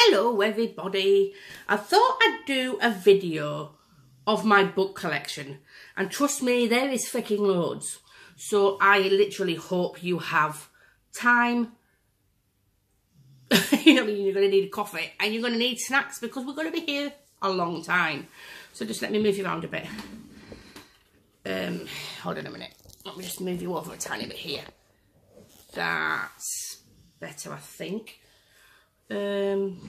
Hello everybody. I thought I'd do a video of my book collection and trust me there is freaking loads. So I literally hope you have time. you know you're going to need a coffee and you're going to need snacks because we're going to be here a long time. So just let me move you around a bit. Um, hold on a minute. Let me just move you over a tiny bit here. That's better, I think. Um,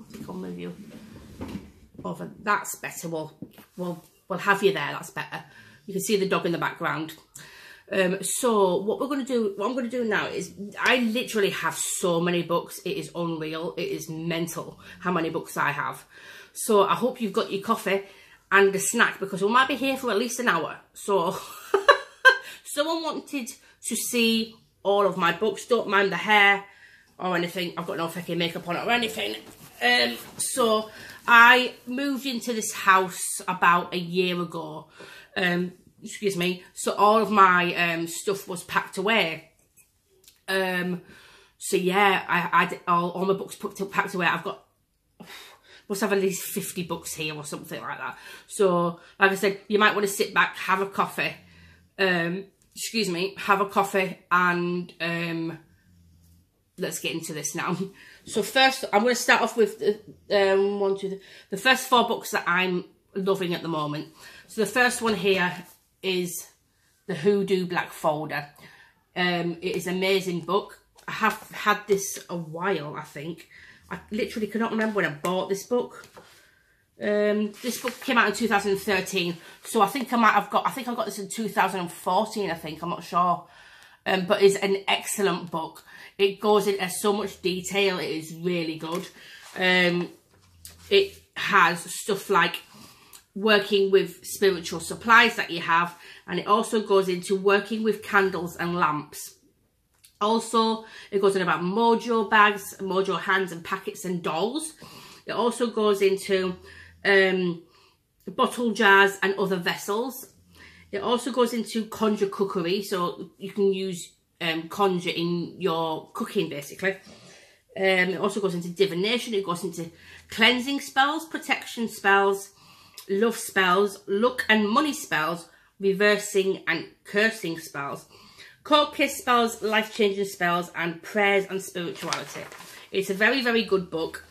I think I'll move you over. That's better. We'll, we'll, we'll have you there. That's better. You can see the dog in the background. Um, so what we're going to do, what I'm going to do now is, I literally have so many books. It is unreal. It is mental how many books I have. So I hope you've got your coffee and a snack because we might be here for at least an hour. So someone wanted to see all of my books. Don't mind the hair or anything. I've got no fucking makeup on or anything. Um, so I moved into this house about a year ago. Um, excuse me. So all of my um, stuff was packed away. Um, so yeah, I had all, all my books put, packed away. I've got must have at least 50 books here or something like that. So, like I said, you might want to sit back, have a coffee, um, excuse me, have a coffee and um, let's get into this now. So first, I'm going to start off with the, um, one, two, three, the first four books that I'm loving at the moment. So the first one here is the Hoodoo Black Folder. Um, it is an amazing book. I have had this a while, I think. I literally cannot remember when I bought this book. Um, this book came out in 2013, so I think I might have got, I think I got this in 2014, I think, I'm not sure. Um, but it's an excellent book. It goes into so much detail, it is really good. Um, it has stuff like working with spiritual supplies that you have, and it also goes into working with candles and lamps. Also, it goes in about mojo bags, mojo hands and packets and dolls. It also goes into um, bottle jars and other vessels. It also goes into conjure cookery, so you can use um, conjure in your cooking, basically. Um, it also goes into divination. It goes into cleansing spells, protection spells, love spells, luck and money spells, reversing and cursing spells, court case spells, life-changing spells, and prayers and spirituality. It's a very, very good book.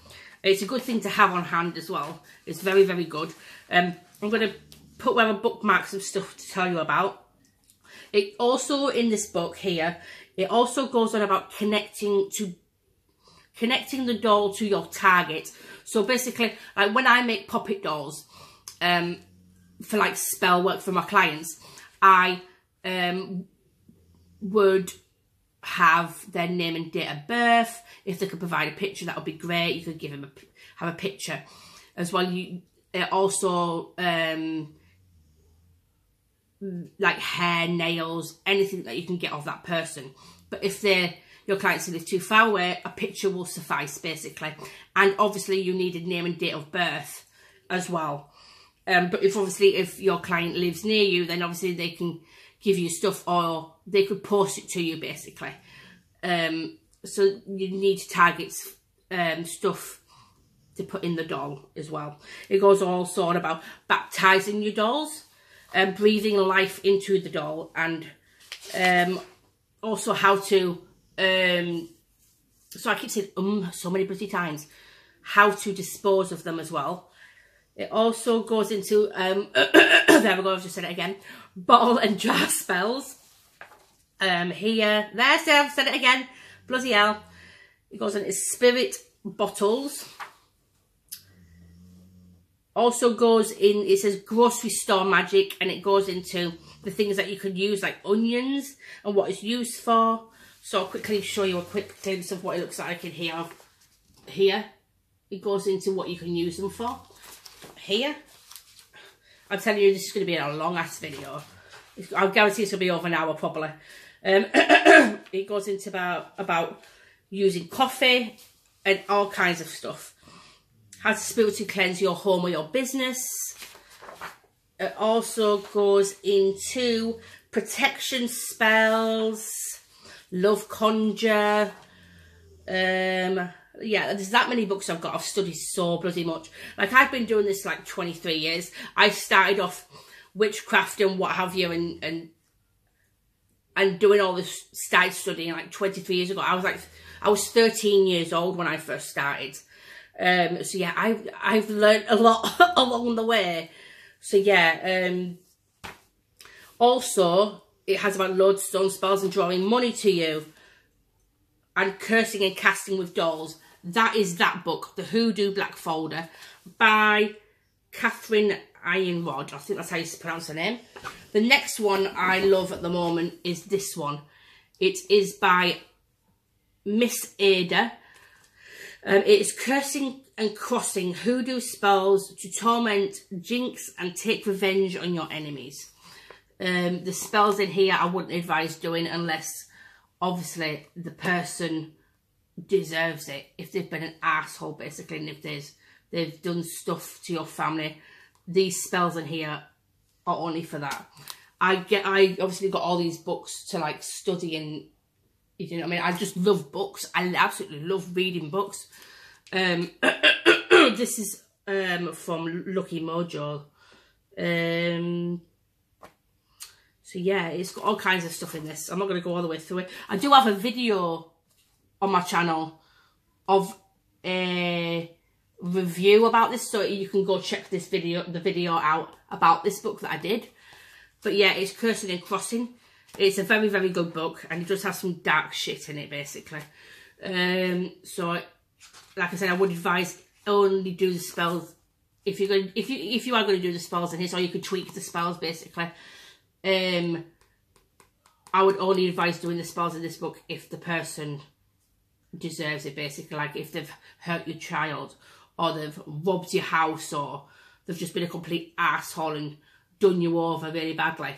It's a good thing to have on hand as well. It's very, very good. Um, I'm going to put where I bookmark some stuff to tell you about. It also, in this book here, it also goes on about connecting to connecting the doll to your target. So basically, like when I make puppet dolls, um, for like spell work for my clients, I um, would have their name and date of birth. If they could provide a picture, that would be great. You could give them a have a picture as well. You it also um, like hair, nails, anything that you can get of that person. But if they're your clients live too far away, a picture will suffice basically. And obviously you need a name and date of birth as well. Um, but if obviously if your client lives near you, then obviously they can give you stuff or they could post it to you basically. Um, so you need to um, stuff to put in the doll as well. It goes all sort about baptizing your dolls and breathing life into the doll and um, also how to, um, so I keep saying um so many pretty times, how to dispose of them as well. It also goes into, um, there we go, I've just said it again, bottle and jar spells. Um, here, there, so I've said it again, bloody hell. It goes into spirit bottles also goes in, it says grocery store magic and it goes into the things that you could use like onions and what it's used for. So I'll quickly show you a quick glimpse of what it looks like in here. Here, it goes into what you can use them for. Here, I'm telling you this is going to be a long ass video. I guarantee it's going to be over an hour probably. Um, it goes into about, about using coffee and all kinds of stuff how to cleanse your home or your business. It also goes into protection spells, love conjure, um, yeah, there's that many books I've got. I've studied so bloody much. Like I've been doing this like 23 years. I started off witchcraft and what have you, and and and doing all this started studying like 23 years ago. I was like, I was 13 years old when I first started. Um, so yeah, I've I've learned a lot along the way. So yeah, um, also it has about lodestone spells and drawing money to you, and cursing and casting with dolls. That is that book, The Hoodoo Black Folder, by Catherine Yronwode. I think that's how you pronounce her name. The next one I love at the moment is this one. It is by Miss Ada. Um, it is cursing and crossing hoodoo spells to torment, jinx, and take revenge on your enemies. Um, the spells in here I wouldn't advise doing unless, obviously, the person deserves it. If they've been an asshole, basically, and if there's they've done stuff to your family, these spells in here are only for that. I get, I obviously got all these books to like study and, you know, what I mean, I just love books. I absolutely love reading books. Um, this is um from Lucky Mojo. Um, so yeah, it's got all kinds of stuff in this. I'm not going to go all the way through it. I do have a video on my channel of a review about this so you can go check this video the video out about this book that I did but yeah it's Cursing and Crossing it's a very very good book and it does have some dark shit in it basically. Um so like I said I would advise only do the spells. If you're going if you if you are going to do the spells in here so you could tweak the spells basically. Um I would only advise doing the spells in this book if the person deserves it basically. Like if they've hurt your child or they've robbed your house or they've just been a complete asshole and done you over really badly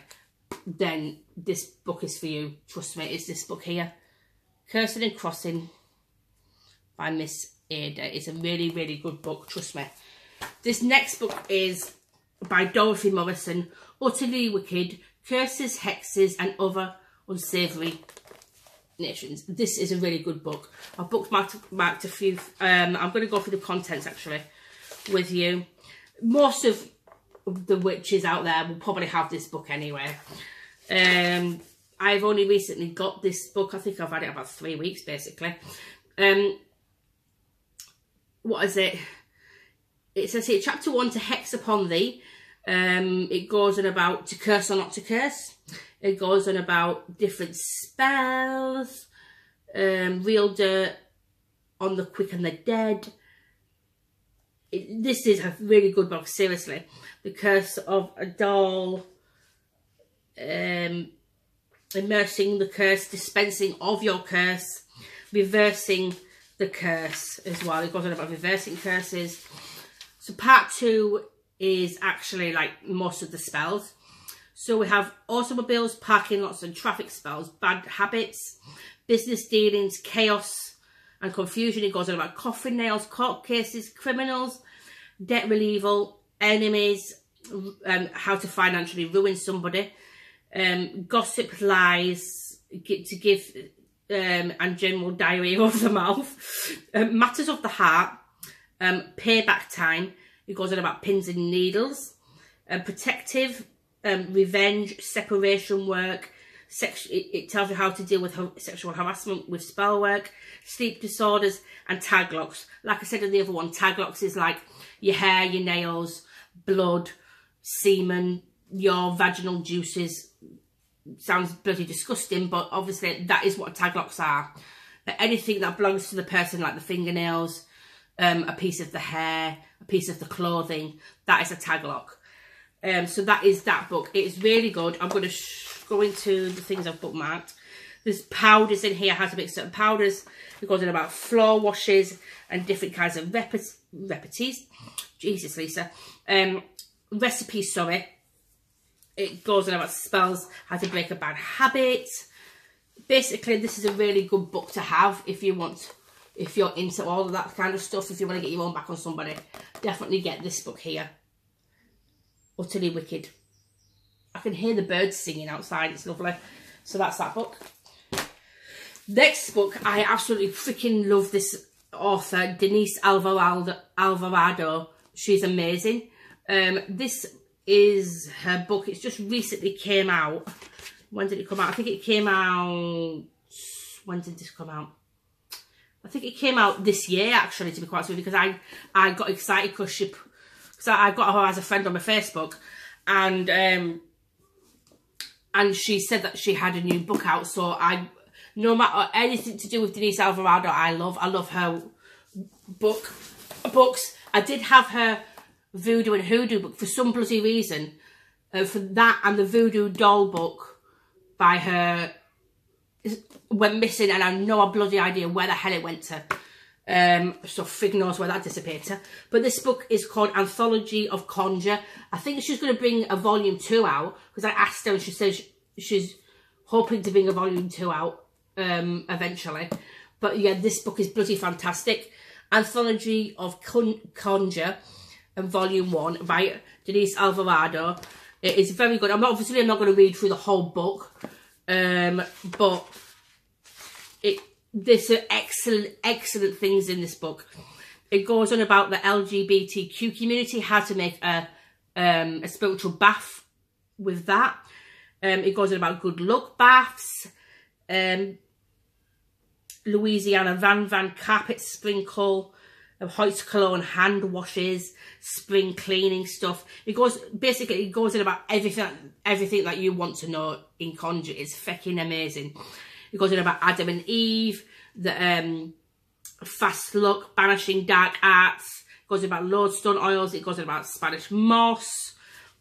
then this book is for you trust me it's this book here cursing and crossing by miss ada it's a really really good book trust me this next book is by dorothy morrison utterly wicked curses hexes and other unsavory Notions. This is a really good book. I've bookmarked marked a few. Um, I'm going to go through the contents actually with you. Most of the witches out there will probably have this book anyway. Um, I've only recently got this book. I think I've had it about three weeks basically. Um, what is it? It says here, chapter one, to hex upon thee. Um, it goes on about to curse or not to curse. It goes on about different spells, um, real dirt on the quick and the dead. It, this is a really good book, seriously. The Curse of a Doll, um, immersing the curse, dispensing of your curse, reversing the curse as well. It goes on about reversing curses. So part two is actually like most of the spells. So we have automobiles, parking lots and traffic spells, bad habits, business dealings, chaos and confusion. It goes on about coffin nails, court cases, criminals, debt relief, enemies, um, how to financially ruin somebody, um, gossip, lies, get to give um, and general diarrhea of the mouth, um, matters of the heart, um, payback time. It goes on about pins and needles, um, protective, um, revenge, separation work. Sex it, it, tells you how to deal with sexual harassment with spell work, sleep disorders, and tag locks. Like I said in the other one, tag locks is like your hair, your nails, blood, semen, your vaginal juices. Sounds bloody disgusting, but obviously that is what tag locks are. Anything that belongs to the person, like the fingernails, um, a piece of the hair, a piece of the clothing, that is a tag lock. Um, so that is that book. It is really good. I'm going to go to the things I've bookmarked. There's powders in here, how to make certain powders. It goes on about floor washes and different kinds of repet Jesus, Lisa. Um, recipes, sorry. It goes on about spells, how to break a bad habit. Basically, this is a really good book to have if you want, if you're into all of that kind of stuff, if you want to get your own back on somebody. Definitely get this book here utterly wicked. I can hear the birds singing outside. It's lovely. So that's that book. Next book, I absolutely freaking love this author Denise Alvarado. She's amazing. Um, this is her book. It's just recently came out. When did it come out? I think it came out... When did this come out? I think it came out this year, actually, to be quite honest because I, I got excited because she... Because I, I got her as a friend on my Facebook. And... Um, and she said that she had a new book out, so I no matter anything to do with Denise Alvarado, I love. I love her book books. I did have her Voodoo and Hoodoo book for some bloody reason. Uh, for that and the Voodoo Doll book by her went missing and I have no bloody idea where the hell it went to. Um, so fig knows where that disappeared to. But this book is called Anthology of Conjure. I think she's going to bring a volume two out because I asked her and she says she's hoping to bring a volume two out um, eventually. But yeah, this book is bloody fantastic. Anthology of Con Conjure, and Volume 1 by Denise Alvarado. It is very good. I'm obviously I'm not going to read through the whole book, um, but there's some excellent, excellent things in this book. It goes on about the LGBTQ community, how to make a um, a spiritual bath with that. Um, it goes on about good luck baths, um, Louisiana Van Van carpet sprinkle, Hoyt's cologne hand washes, spring cleaning stuff. It goes basically it goes in about everything everything that you want to know in Conjure. It's fucking amazing. It goes in about Adam and Eve, the um, fast luck, banishing dark arts. It goes in about lodestone oils. It goes in about Spanish moss,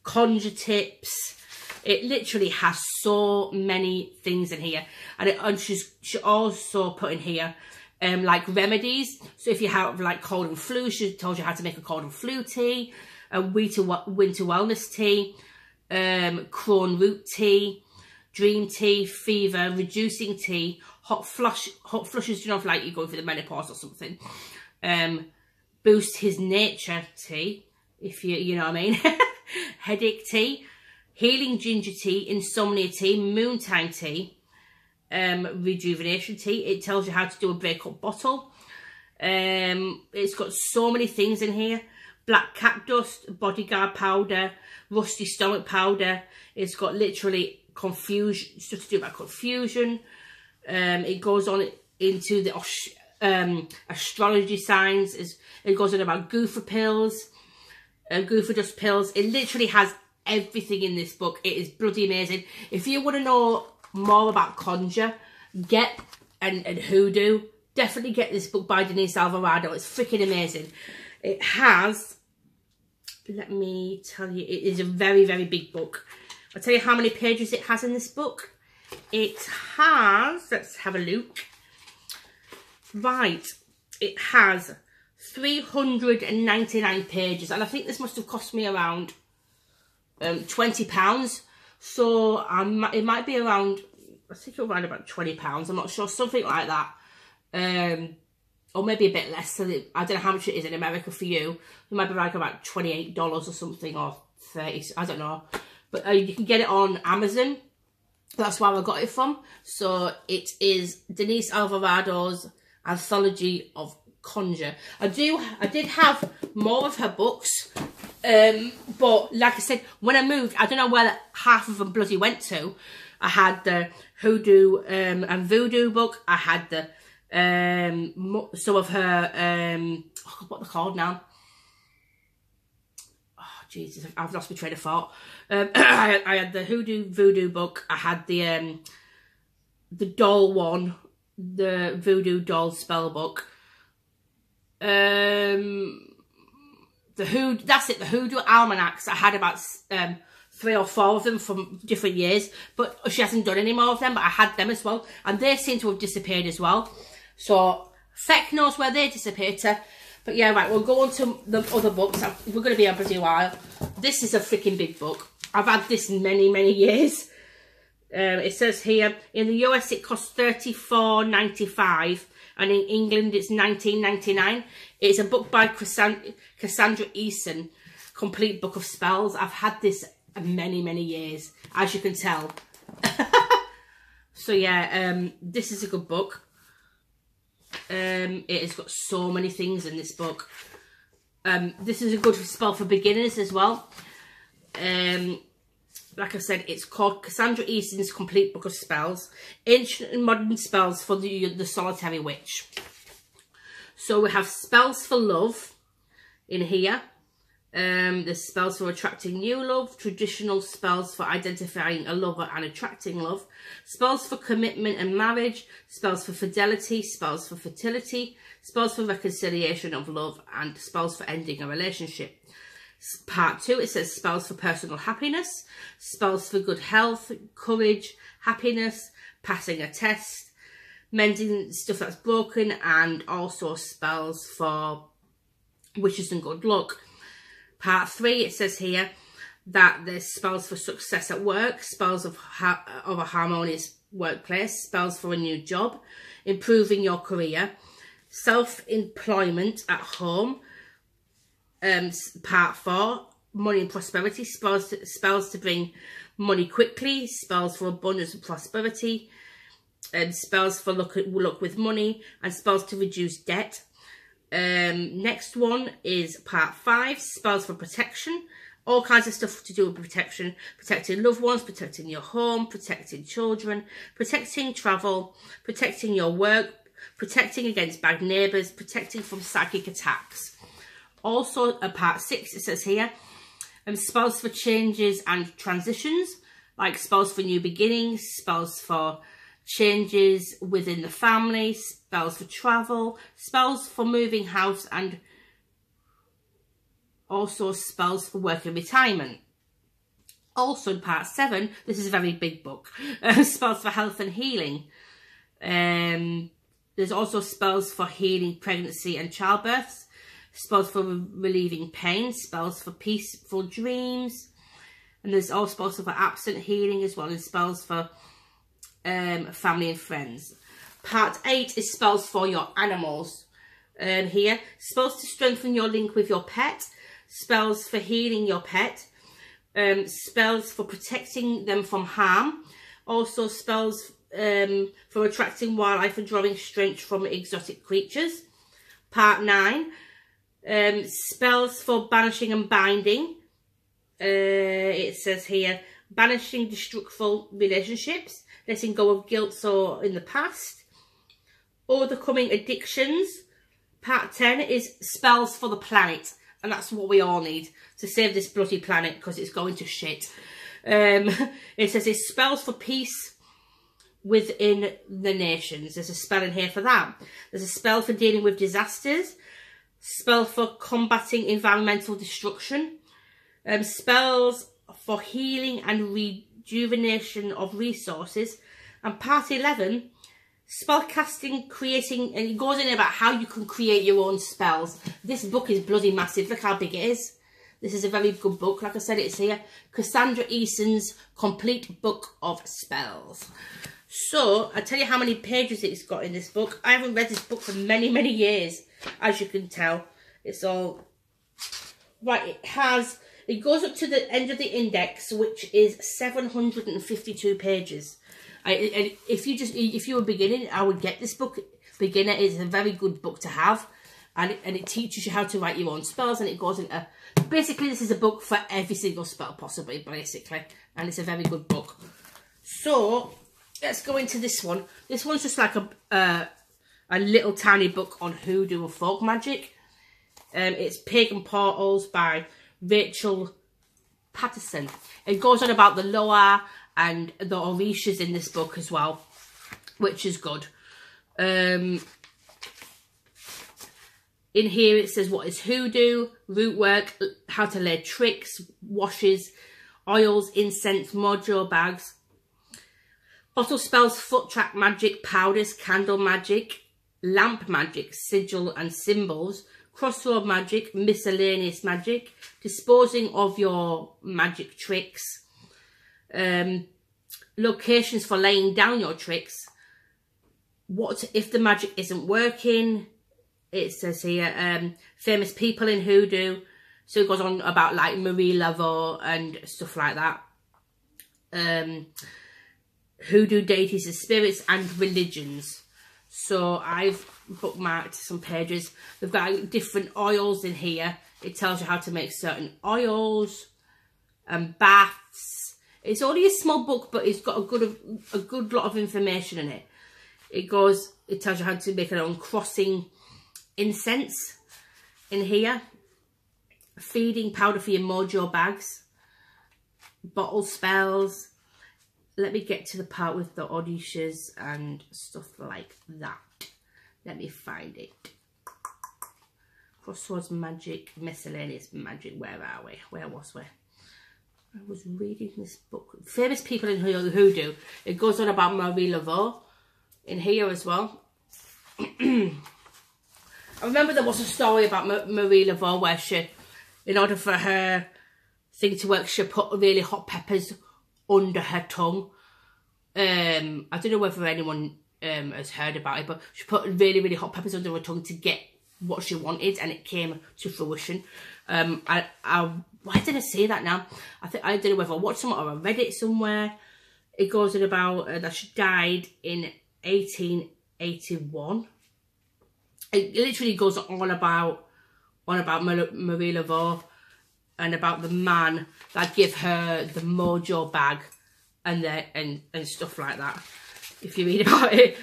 conjure tips. It literally has so many things in here. And, it, and she's she also put in here um, like remedies. So if you have like cold and flu, she told you how to make a cold and flu tea, a winter, winter wellness tea, um, root tea, dream tea, fever, reducing tea, hot flush, hot flushes, you know, if like you're going for the menopause or something. Um, boost his nature tea, if you, you know what I mean. Headache tea, healing ginger tea, insomnia tea, moontime tea, um, rejuvenation tea. It tells you how to do a breakup bottle. Um, it's got so many things in here. Black cap dust, bodyguard powder, rusty stomach powder. It's got literally confusion, just to do about confusion. Um, it goes on into the um, astrology signs. It goes on about goofer pills, uh, goofer dust pills. It literally has everything in this book. It is bloody amazing. If you want to know more about conjure, get and, and hoodoo, definitely get this book by Denise Alvarado. It's freaking amazing. It has, let me tell you, it is a very, very big book. I'll tell you how many pages it has in this book. It has, let's have a look. Right, it has 399 pages. And I think this must have cost me around um, £20. So um, it might be around, I think around about £20. I'm not sure, something like that. Um, or maybe a bit less. So I don't know how much it is in America for you. It might be like about $28 or something or 30 I don't know. But uh, you can get it on Amazon. That's where I got it from. So it is Denise Alvarado's Anthology of Conjure. I do, I did have more of her books, um, but like I said, when I moved, I don't know where half of them bloody went to. I had the Hoodoo um, and Voodoo book. I had the um, some of her um, oh, what they're called now. Jesus, I've lost my train of thought. Um, I, I, had the Hoodoo Voodoo book. I had the um, the doll one, the Voodoo doll spell book. Um, the Hood, that's it, the Hoodoo Almanacs. I had about um, three or four of them from different years, but she hasn't done any more of them, but I had them as well, and they seem to have disappeared as well. So, Feck knows where they disappeared to. But yeah, right, we'll go on to the other books. We're going to be for a while. This is a freaking big book. I've had this many, many years. Um, it says here, in the US it costs thirty four ninety five and in England it's 1999. It's a book by Cassandra, Cassandra Eason, Complete Book of Spells. I've had this many, many years, as you can tell. so yeah, um, this is a good book. Um, it has got so many things in this book. Um, this is a good spell for beginners as well. Um, like I said, it's called Cassandra Eason's Complete Book of Spells. Ancient and Modern Spells for the, the Solitary Witch. So we have spells for love in here. Um, there's spells for attracting new love, traditional spells for identifying a lover and attracting love, spells for commitment and marriage, spells for fidelity, spells for fertility, spells for reconciliation of love, and spells for ending a relationship. Part two, it says spells for personal happiness, spells for good health, courage, happiness, passing a test, mending stuff that's broken, and also spells for wishes and good luck. Part three, it says here that there's spells for success at work, spells of, of a harmonious workplace, spells for a new job, improving your career, self-employment at home, um, part four, money and prosperity, spells to, spells to bring money quickly, spells for abundance and prosperity, and spells for luck, luck with money, and spells to reduce debt. Um, next one is part five, spells for protection. All kinds of stuff to do with protection, protecting loved ones, protecting your home, protecting children, protecting travel, protecting your work, protecting against bad neighbours, protecting from psychic attacks. Also, a part six, it says here, um, spells for changes and transitions, like spells for new beginnings, spells for changes within the family, spells for travel, spells for moving house, and also spells for work and retirement. Also in part seven, this is a very big book, uh, spells for health and healing. Um, there's also spells for healing pregnancy and childbirths, spells for relieving pain, spells for peaceful dreams, and there's also spells for absent healing as well, and spells for um, family and friends. Part 8 is spells for your animals. Um, here, spells to strengthen your link with your pet, spells for healing your pet, um, spells for protecting them from harm, also spells um, for attracting wildlife and drawing strength from exotic creatures. Part 9, um, spells for banishing and binding. Uh, it says here, banishing destructive relationships, letting go of guilt or in the past, overcoming addictions. Part 10 is spells for the planet. And that's what we all need to save this bloody planet because it's going to shit. Um, it says it's spells for peace within the nations. There's a spell in here for that. There's a spell for dealing with disasters. Spell for combating environmental destruction. Um, spells for healing and rejuvenation of resources. And part 11, spell casting, creating, and it goes in about how you can create your own spells. This book is bloody massive. Look how big it is. This is a very good book. Like I said, it's here. Cassandra Eason's Complete Book of Spells. So, i tell you how many pages it's got in this book. I haven't read this book for many, many years, as you can tell. It's all... Right, it has it goes up to the end of the index, which is 752 pages. I, and if you just if you were beginning, I would get this book. Beginner is a very good book to have, and it, and it teaches you how to write your own spells. And it goes into basically this is a book for every single spell possibly, basically, and it's a very good book. So let's go into this one. This one's just like a uh, a little tiny book on hoodoo or folk magic. Um, it's Pagan Portals by Rachel Patterson. It goes on about the Loa and the Orishas in this book as well, which is good. Um, in here it says what is hoodoo, root work, how to lay tricks, washes, oils, incense, mojo bags, bottle spells, foot track magic, powders, candle magic, lamp magic, sigil and symbols, crossroad magic, miscellaneous magic, disposing of your magic tricks, um, locations for laying down your tricks, what if the magic isn't working, it says here, um, famous people in hoodoo, so it goes on about like Marie Laveau and stuff like that. Um, hoodoo deities and spirits and religions. So I've bookmarked some pages. They've got different oils in here. It tells you how to make certain oils and baths. It's only a small book, but it's got a good a good lot of information in it. It goes, it tells you how to make an uncrossing incense in here. Feeding powder for your mojo bags. Bottle spells. Let me get to the part with the Orishas and stuff like that. Let me find it. Crossroads Magic, Miscellaneous Magic. Where are we? Where was we? I was reading this book. Famous people in Hoodoo. It goes on about Marie Laveau in here as well. I remember there was a story about Marie Laveau where she, in order for her thing to work, she put really hot peppers under her tongue. Um, I don't know whether anyone um, has heard about it, but she put really, really hot peppers under her tongue to get what she wanted, and it came to fruition. Um, I, I, why did I say that now? I think I don't know whether I watched something or I read it somewhere. It goes in about uh, that she died in 1881. It literally goes on about on about Marie Laveau and about the man that give her the mojo bag and the, and and stuff like that. If you read about it,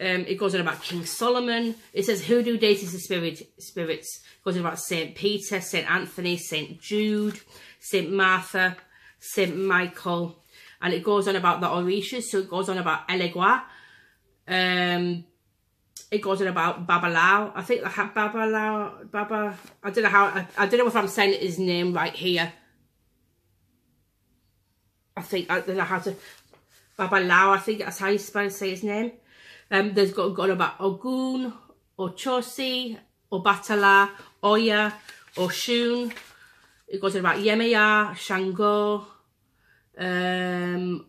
um, it goes on about King Solomon. It says hoodoo deities and spirit spirits. It goes on about Saint Peter, Saint Anthony, Saint Jude, Saint Martha, Saint Michael, and it goes on about the Orishas. So it goes on about Elegua. Um, it goes on about Babalao. I think I have Babalao, Baba. I don't know how. I, I don't know if I'm saying his name right here. I think I don't know how to. Babalao. I think that's how you're supposed to say his name. Um, there's got, got about Ogun, Ochosi, Obatala, Oya, Oshun. It goes on about Yemaya, Shango, um,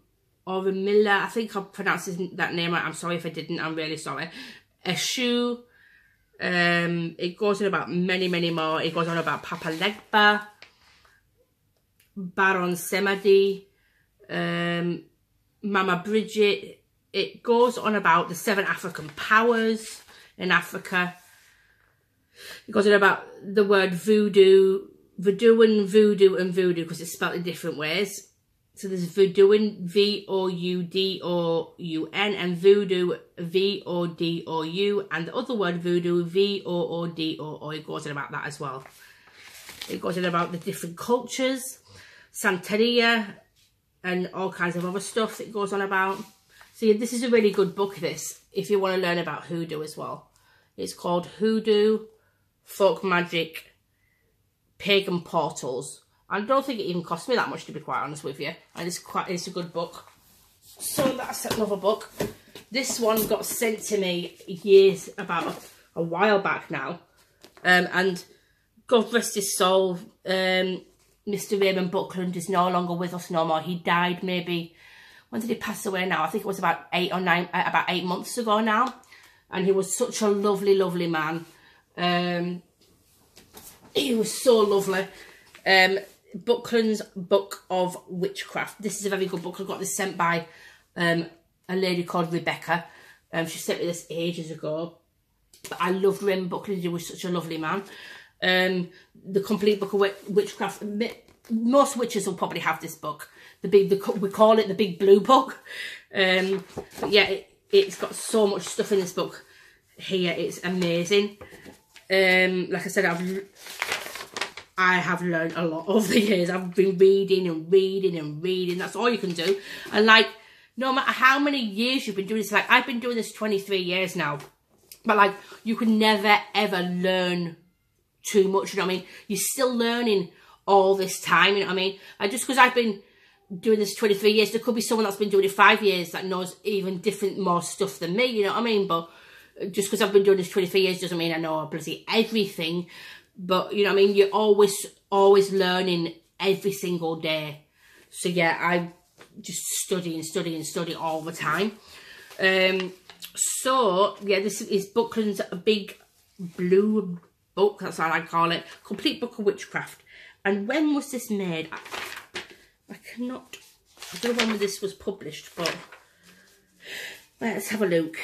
Orimilla. I think I pronounced that name right. I'm sorry if I didn't. I'm really sorry. Eshu. Um, it goes on about many, many more. It goes on about Papa Legba, Baron Samedi, um, Mama Bridget. It goes on about the seven African powers in Africa. It goes on about the word voodoo, voodoo and voodoo and voodoo because it's spelled in different ways. So there's voodooing, V-O-U-D-O-U-N, and voodoo, V-O-D-O-U, and the other word voodoo, V-O-O-D-O-O. It goes on about that as well. It goes on about the different cultures, Santeria, and all kinds of other stuff that goes on about. So yeah, this is a really good book, this, if you want to learn about hoodoo as well. It's called Hoodoo, Folk Magic, Pagan Portals. I don't think it even cost me that much, to be quite honest with you. And it's quite, it's a good book. So that's another book. This one got sent to me years, about a, while back now. Um, and God rest his soul, um, Mr. Raymond Buckland is no longer with us no more. He died maybe, when did he pass away now? I think it was about eight or nine, uh, about eight months ago now. And he was such a lovely, lovely man. Um, he was so lovely. Um, Buckland's Book of Witchcraft. This is a very good book. I got this sent by um, a lady called Rebecca. Um, she sent me this ages ago. But I loved Raymond Buckland. He was such a lovely man um, the complete book of witchcraft. Most witches will probably have this book. The big, the, we call it the big blue book. Um, but yeah, it, it's got so much stuff in this book here. It's amazing. Um, like I said, I've I have learned a lot over the years. I've been reading and reading and reading. That's all you can do. And like, no matter how many years you've been doing this, like I've been doing this 23 years now. But like, you can never ever learn too much, you know what I mean? You're still learning all this time, you know what I mean? And just because I've been doing this 23 years, there could be someone that's been doing it five years that knows even different, more stuff than me, you know what I mean? But just because I've been doing this 23 years doesn't mean I know bloody everything. But, you know what I mean? You're always, always learning every single day. So, yeah, I just study and study and study all the time. Um, so, yeah, this is Buckland's Big Blue book, that's how I call it, Complete Book of Witchcraft. And when was this made? I, cannot, I don't know when this was published, but let's have a look.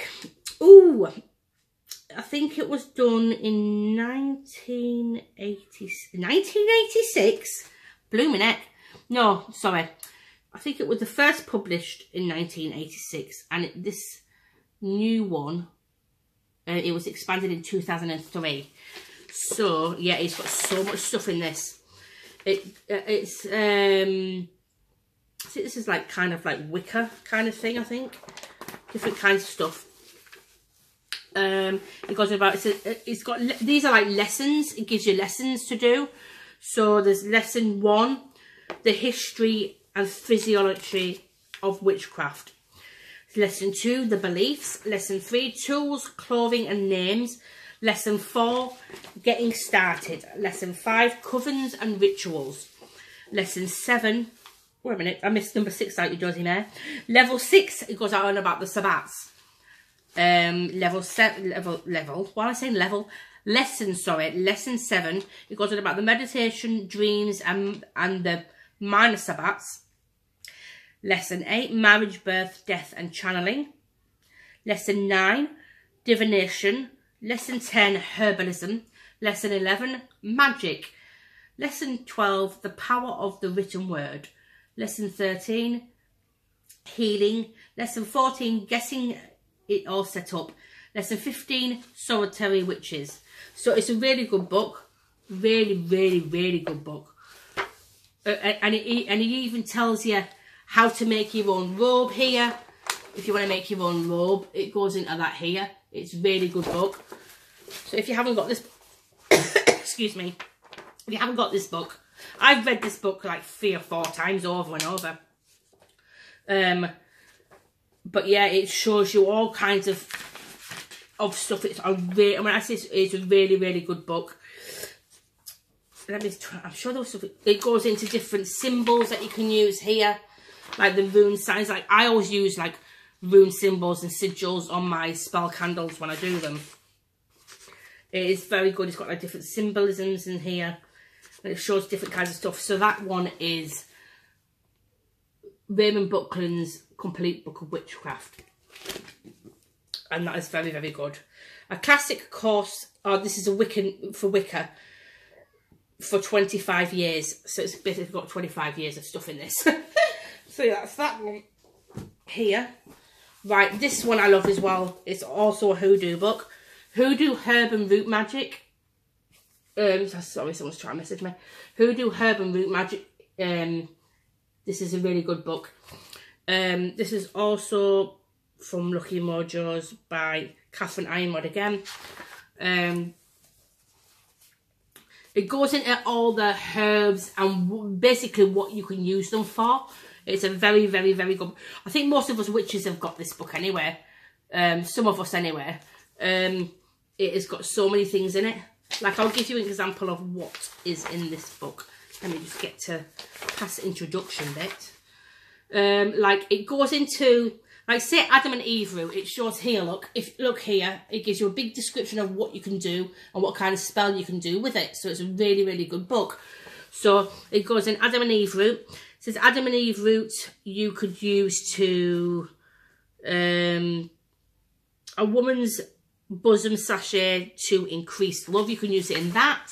Oh, I think it was done in 1980, 1986. Blooming heck. No, sorry. I think it was the first published in 1986 and it, this new one, uh, it was expanded in 2003. So, yeah, it's got so much stuff in this. It uh, It's, um, this is like kind of like Wicca kind of thing, I think. Different kinds of stuff. Um, it goes about, it's, a, it's got, these are like lessons. It gives you lessons to do. So there's lesson one, the history and physiology of witchcraft. Lesson two, the beliefs. Lesson three, tools, clothing and names. Lesson four, getting started. Lesson five, covens and rituals. Lesson seven, wait a minute, I missed number six out, you dozy there. Level six, it goes on about the sabbats. Um, level seven, level, level, why am I saying level? Lesson, sorry, lesson seven, it goes on about the meditation, dreams and, and the minor sabbats. Lesson 8, marriage, birth, death and channeling. Lesson 9, divination. Lesson 10, herbalism. Lesson 11, magic. Lesson 12, the power of the written word. Lesson 13, healing. Lesson 14, getting it all set up. Lesson 15, solitary witches. So it's a really good book. Really, really, really good book. Uh, and, it, and it even tells you how to make your own robe here. If you want to make your own robe, it goes into that here. It's really good book. So if you haven't got this, excuse me, if you haven't got this book, I've read this book like three or four times over and over. Um, but yeah, it shows you all kinds of of stuff. It's a really, I mean, I say it's, it's a really, really good book. Let me try, I'm sure there's stuff, it goes into different symbols that you can use here like the rune signs. Like I always use like rune symbols and sigils on my spell candles when I do them. It is very good. It's got like different symbolisms in here. And it shows different kinds of stuff. So that one is Raymond Buckland's Complete Book of Witchcraft. And that is very, very good. A classic course, oh, this is a Wiccan for Wicca for 25 years. So it's basically got 25 years of stuff in this. So that's that one here. Right, this one I love as well. It's also a hoodoo book. Hoodoo Herb and Root Magic. Um, sorry, someone's trying to message me. Hoodoo Herb and Root Magic. Um, this is a really good book. Um, this is also from Lucky Mojos by Catherine Yronwode again. Um, it goes into all the herbs and basically what you can use them for. It's a very, very, very good. I think most of us witches have got this book anyway. Um, some of us anyway. Um, it has got so many things in it. Like I'll give you an example of what is in this book. Let me just get to past introduction bit. Um, like it goes into like say Adam and Eve root, it shows here, look, if look here, it gives you a big description of what you can do and what kind of spell you can do with it. So it's a really, really good book. So it goes in Adam and Eve root says Adam and Eve root you could use to um, a woman's bosom sachet to increase love. You can use it in that.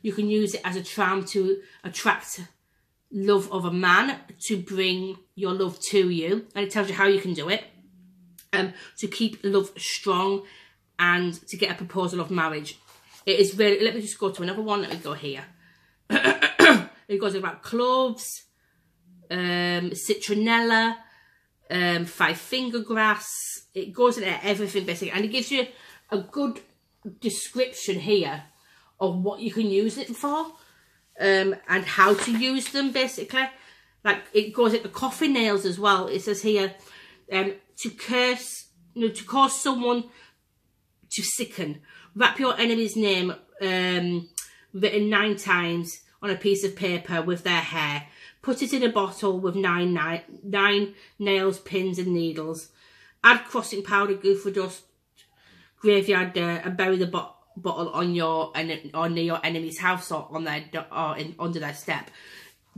You can use it as a charm to attract love of a man to bring your love to you. And it tells you how you can do it. Um, to keep love strong and to get a proposal of marriage. It is really, let me just go to another one. Let me go here. it goes about cloves, um, citronella, um, five finger grass. It goes into everything basically, and it gives you a good description here of what you can use it for um, and how to use them basically. Like it goes into coffin nails as well. It says here um, to curse, you know, to cause someone to sicken. Wrap your enemy's name um, written nine times on a piece of paper with their hair. Put it in a bottle with nine, nine, nine nails, pins and needles. Add crossing powder, goofer dust, graveyard dirt and bury the bo bottle on your on your enemy's house or on their or in, under their step.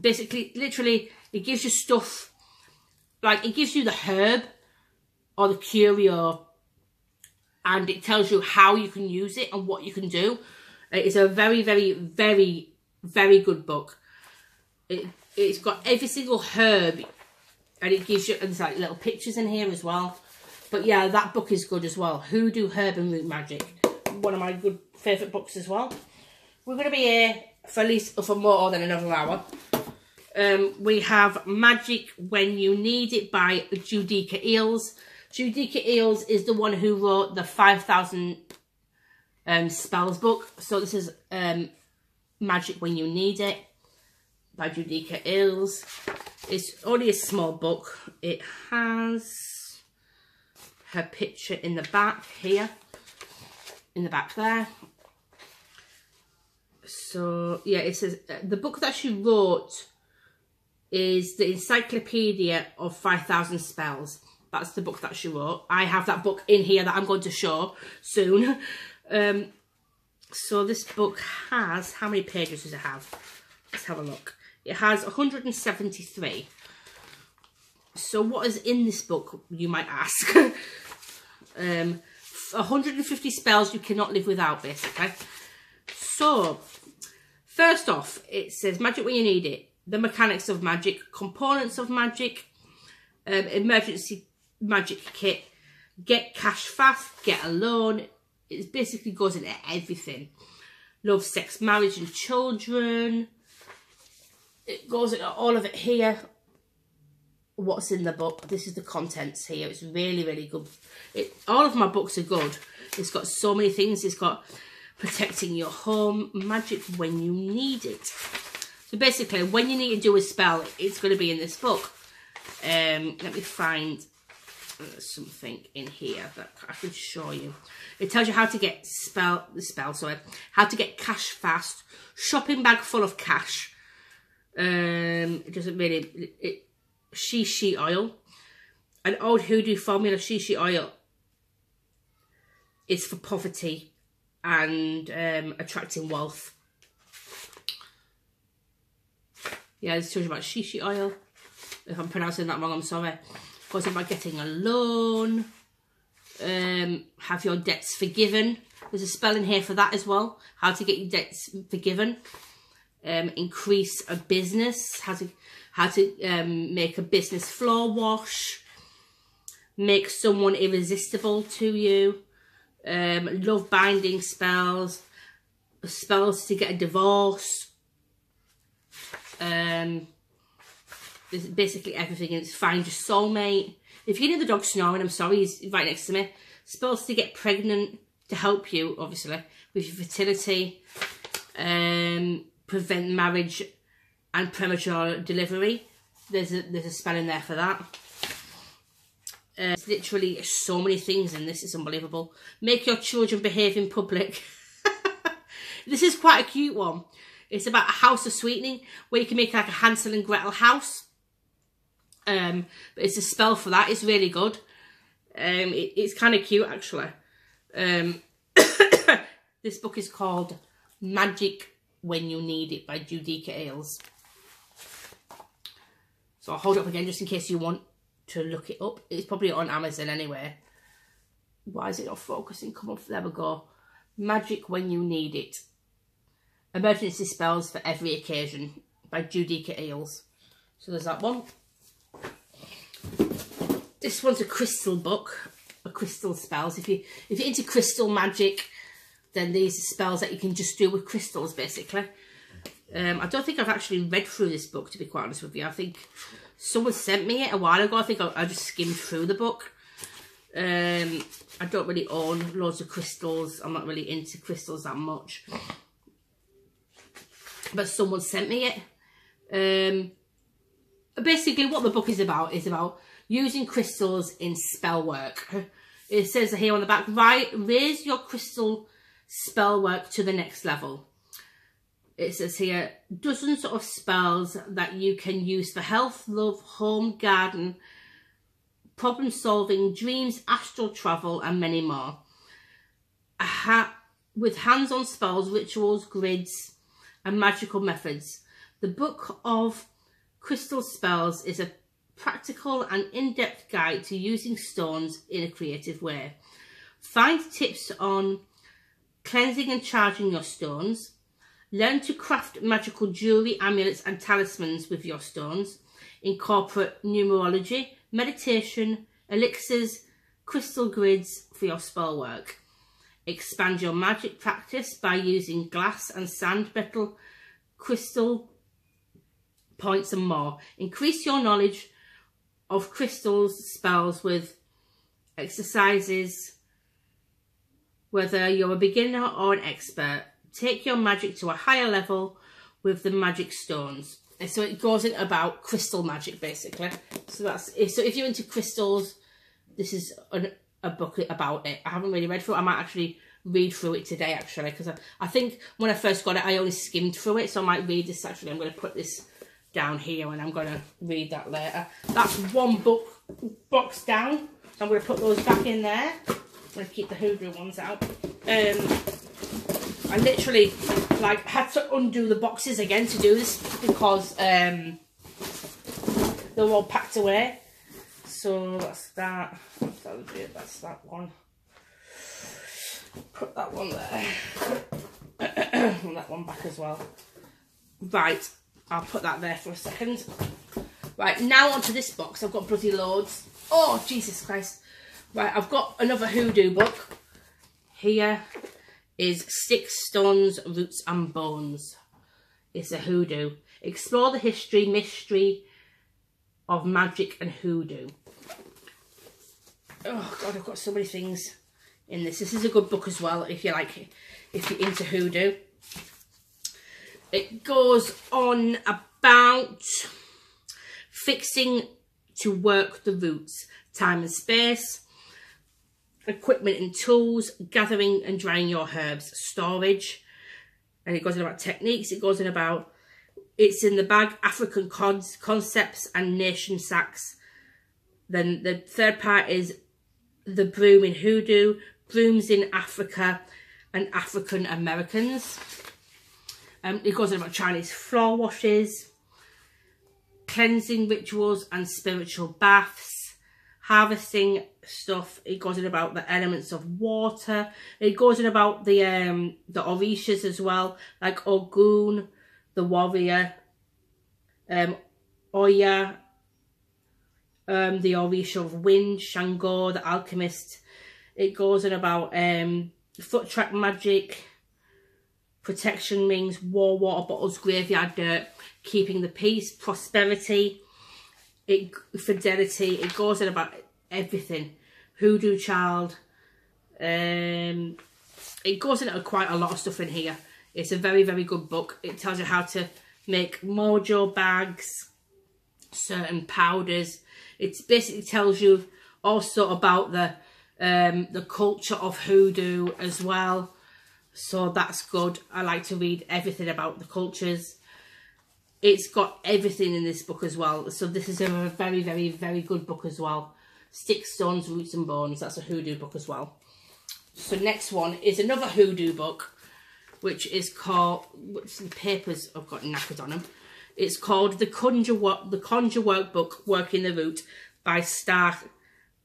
Basically, literally, it gives you stuff like it gives you the herb or the curio and it tells you how you can use it and what you can do. It's a very, very, very, very good book. It, it's got every single herb and it gives you, and there's like little pictures in here as well. But yeah, that book is good as well. Hoodoo Herb and Root Magic. One of my good favourite books as well. We're going to be here for at least for more than another hour. Um, we have Magic When You Need It by Judika Illes. Judika Illes is the one who wrote the 5,000 um, spells book. So this is um, Magic When You Need It by Judika Illes. It's only a small book. It has her picture in the back here, in the back there. So yeah, it says uh, the book that she wrote is the Encyclopedia of 5,000 Spells. That's the book that she wrote. I have that book in here that I'm going to show soon. Um, so this book has, how many pages does it have? Let's have a look. It has 173. So what is in this book, you might ask? um, 150 spells you cannot live without, basically. So, first off, it says magic when you need it. The mechanics of magic, components of magic, um, emergency magic kit, get cash fast, get a loan. It basically goes into everything. Love, sex, marriage and children, it goes into all of it here. What's in the book? This is the contents here. It's really really good. It all of my books are good. It's got so many things. It's got protecting your home magic when you need it. So basically when you need to do a spell it's going to be in this book. Um let me find uh, something in here that I can show you. It tells you how to get spell the spell, sorry, how to get cash fast, shopping bag full of cash, um, it doesn't really, it, it, shishi oil. An old hoodoo formula shishi oil is for poverty and um, attracting wealth. Yeah, this tells you about shishi oil. If I'm pronouncing that wrong, I'm sorry. Goes about getting a loan. Um, have your debts forgiven. There's a spell in here for that as well. How to get your debts forgiven um, increase a business, how to how to um, make a business floor wash, make someone irresistible to you, um, love binding spells, spells to get a divorce. Um, basically everything and it's find your soulmate. If you hear the dog snoring, I'm sorry, he's right next to me. Supposed to get pregnant, to help you, obviously, with your fertility. Um, prevent marriage and premature delivery. There's a, there's a spell in there for that. Uh, it's literally so many things in this, it's unbelievable. Make your children behave in public. this is quite a cute one. It's about a house of sweetening where you can make like a Hansel and Gretel house. Um, but it's a spell for that. It's really good. Um, it, it's kind of cute actually. Um, this book is called Magic when You Need It by Judika Illes. So I'll hold it up again just in case you want to look it up. It's probably on Amazon anyway. Why is it not focusing? Come off, there we go. Magic When You Need It. Emergency Spells for Every Occasion by Judika Illes. So there's that one. This one's a crystal book, a crystal spells. If you if you're into crystal magic, then these are spells that you can just do with crystals, basically. Um, I don't think I've actually read through this book, to be quite honest with you. I think someone sent me it a while ago. I think I, I just skimmed through the book. Um, I don't really own loads of crystals. I'm not really into crystals that much. But someone sent me it. Um, basically, what the book is about is about using crystals in spell work. It says here on the back, right, raise your crystal spell work to the next level. It says here, dozens of spells that you can use for health, love, home, garden, problem solving, dreams, astral travel, and many more. With hands-on spells, rituals, grids, and magical methods. The Book of Crystal Spells is a practical and in-depth guide to using stones in a creative way. Find tips on cleansing and charging your stones. Learn to craft magical jewellery, amulets and talismans with your stones. Incorporate numerology, meditation, elixirs, crystal grids for your spell work. Expand your magic practice by using glass and sand metal, crystal points and more. Increase your knowledge of crystals spells with exercises, whether you're a beginner or an expert. Take your magic to a higher level with the magic stones. And so it goes in about crystal magic basically. So that's so if you're into crystals, this is an, a book about it. I haven't really read through it. I might actually read through it today actually because I, I think when I first got it I only skimmed through it so I might read this actually. I'm going to put this down here and I'm going to read that later. That's one book box down. I'm going to put those back in there. I'm going to keep the hoodoo ones out. Um, I literally like had to undo the boxes again to do this because um, they were all packed away. So that's that. That'll be it. That's that one. Put that one there. that one back as well. Right, I'll put that there for a second. Right, now onto this box. I've got bloody loads. Oh, Jesus Christ. Right, I've got another hoodoo book. Here is Sticks Stones, Roots and Bones. It's a hoodoo. Explore the history, mystery of magic and hoodoo. Oh, God, I've got so many things in this. This is a good book as well if you like, if you're into hoodoo. It goes on about fixing to work the roots, time and space, equipment and tools, gathering and drying your herbs, storage, and it goes on about techniques, it goes on about it's in the bag, African cons, concepts and nation sacks. Then the third part is the broom in hoodoo, brooms in Africa and African Americans. Um, it goes on about Chinese floor washes, cleansing rituals and spiritual baths, harvesting stuff. It goes in about the elements of water. It goes in about the um the orishas as well, like Ogun, the warrior, um, Oya, um, the Orisha of wind, Shango, the alchemist. It goes in about um foot track magic, protection rings, war water bottles, graveyard dirt, keeping the peace, prosperity, it fidelity. It goes in about everything. Hoodoo child. Um, it goes into quite a lot of stuff in here. It's a very, very good book. It tells you how to make mojo bags, certain powders. It basically tells you also about the um, the culture of hoodoo as well. So that's good. I like to read everything about the cultures. It's got everything in this book as well. So this is a very, very, very good book as well. Sticks, Stones, Roots and Bones. That's a hoodoo book as well. So next one is another hoodoo book, which is called, which the papers I've got knackered on them. It's called The Conjure, Work, the Conjure Workbook, Working the Root by Starr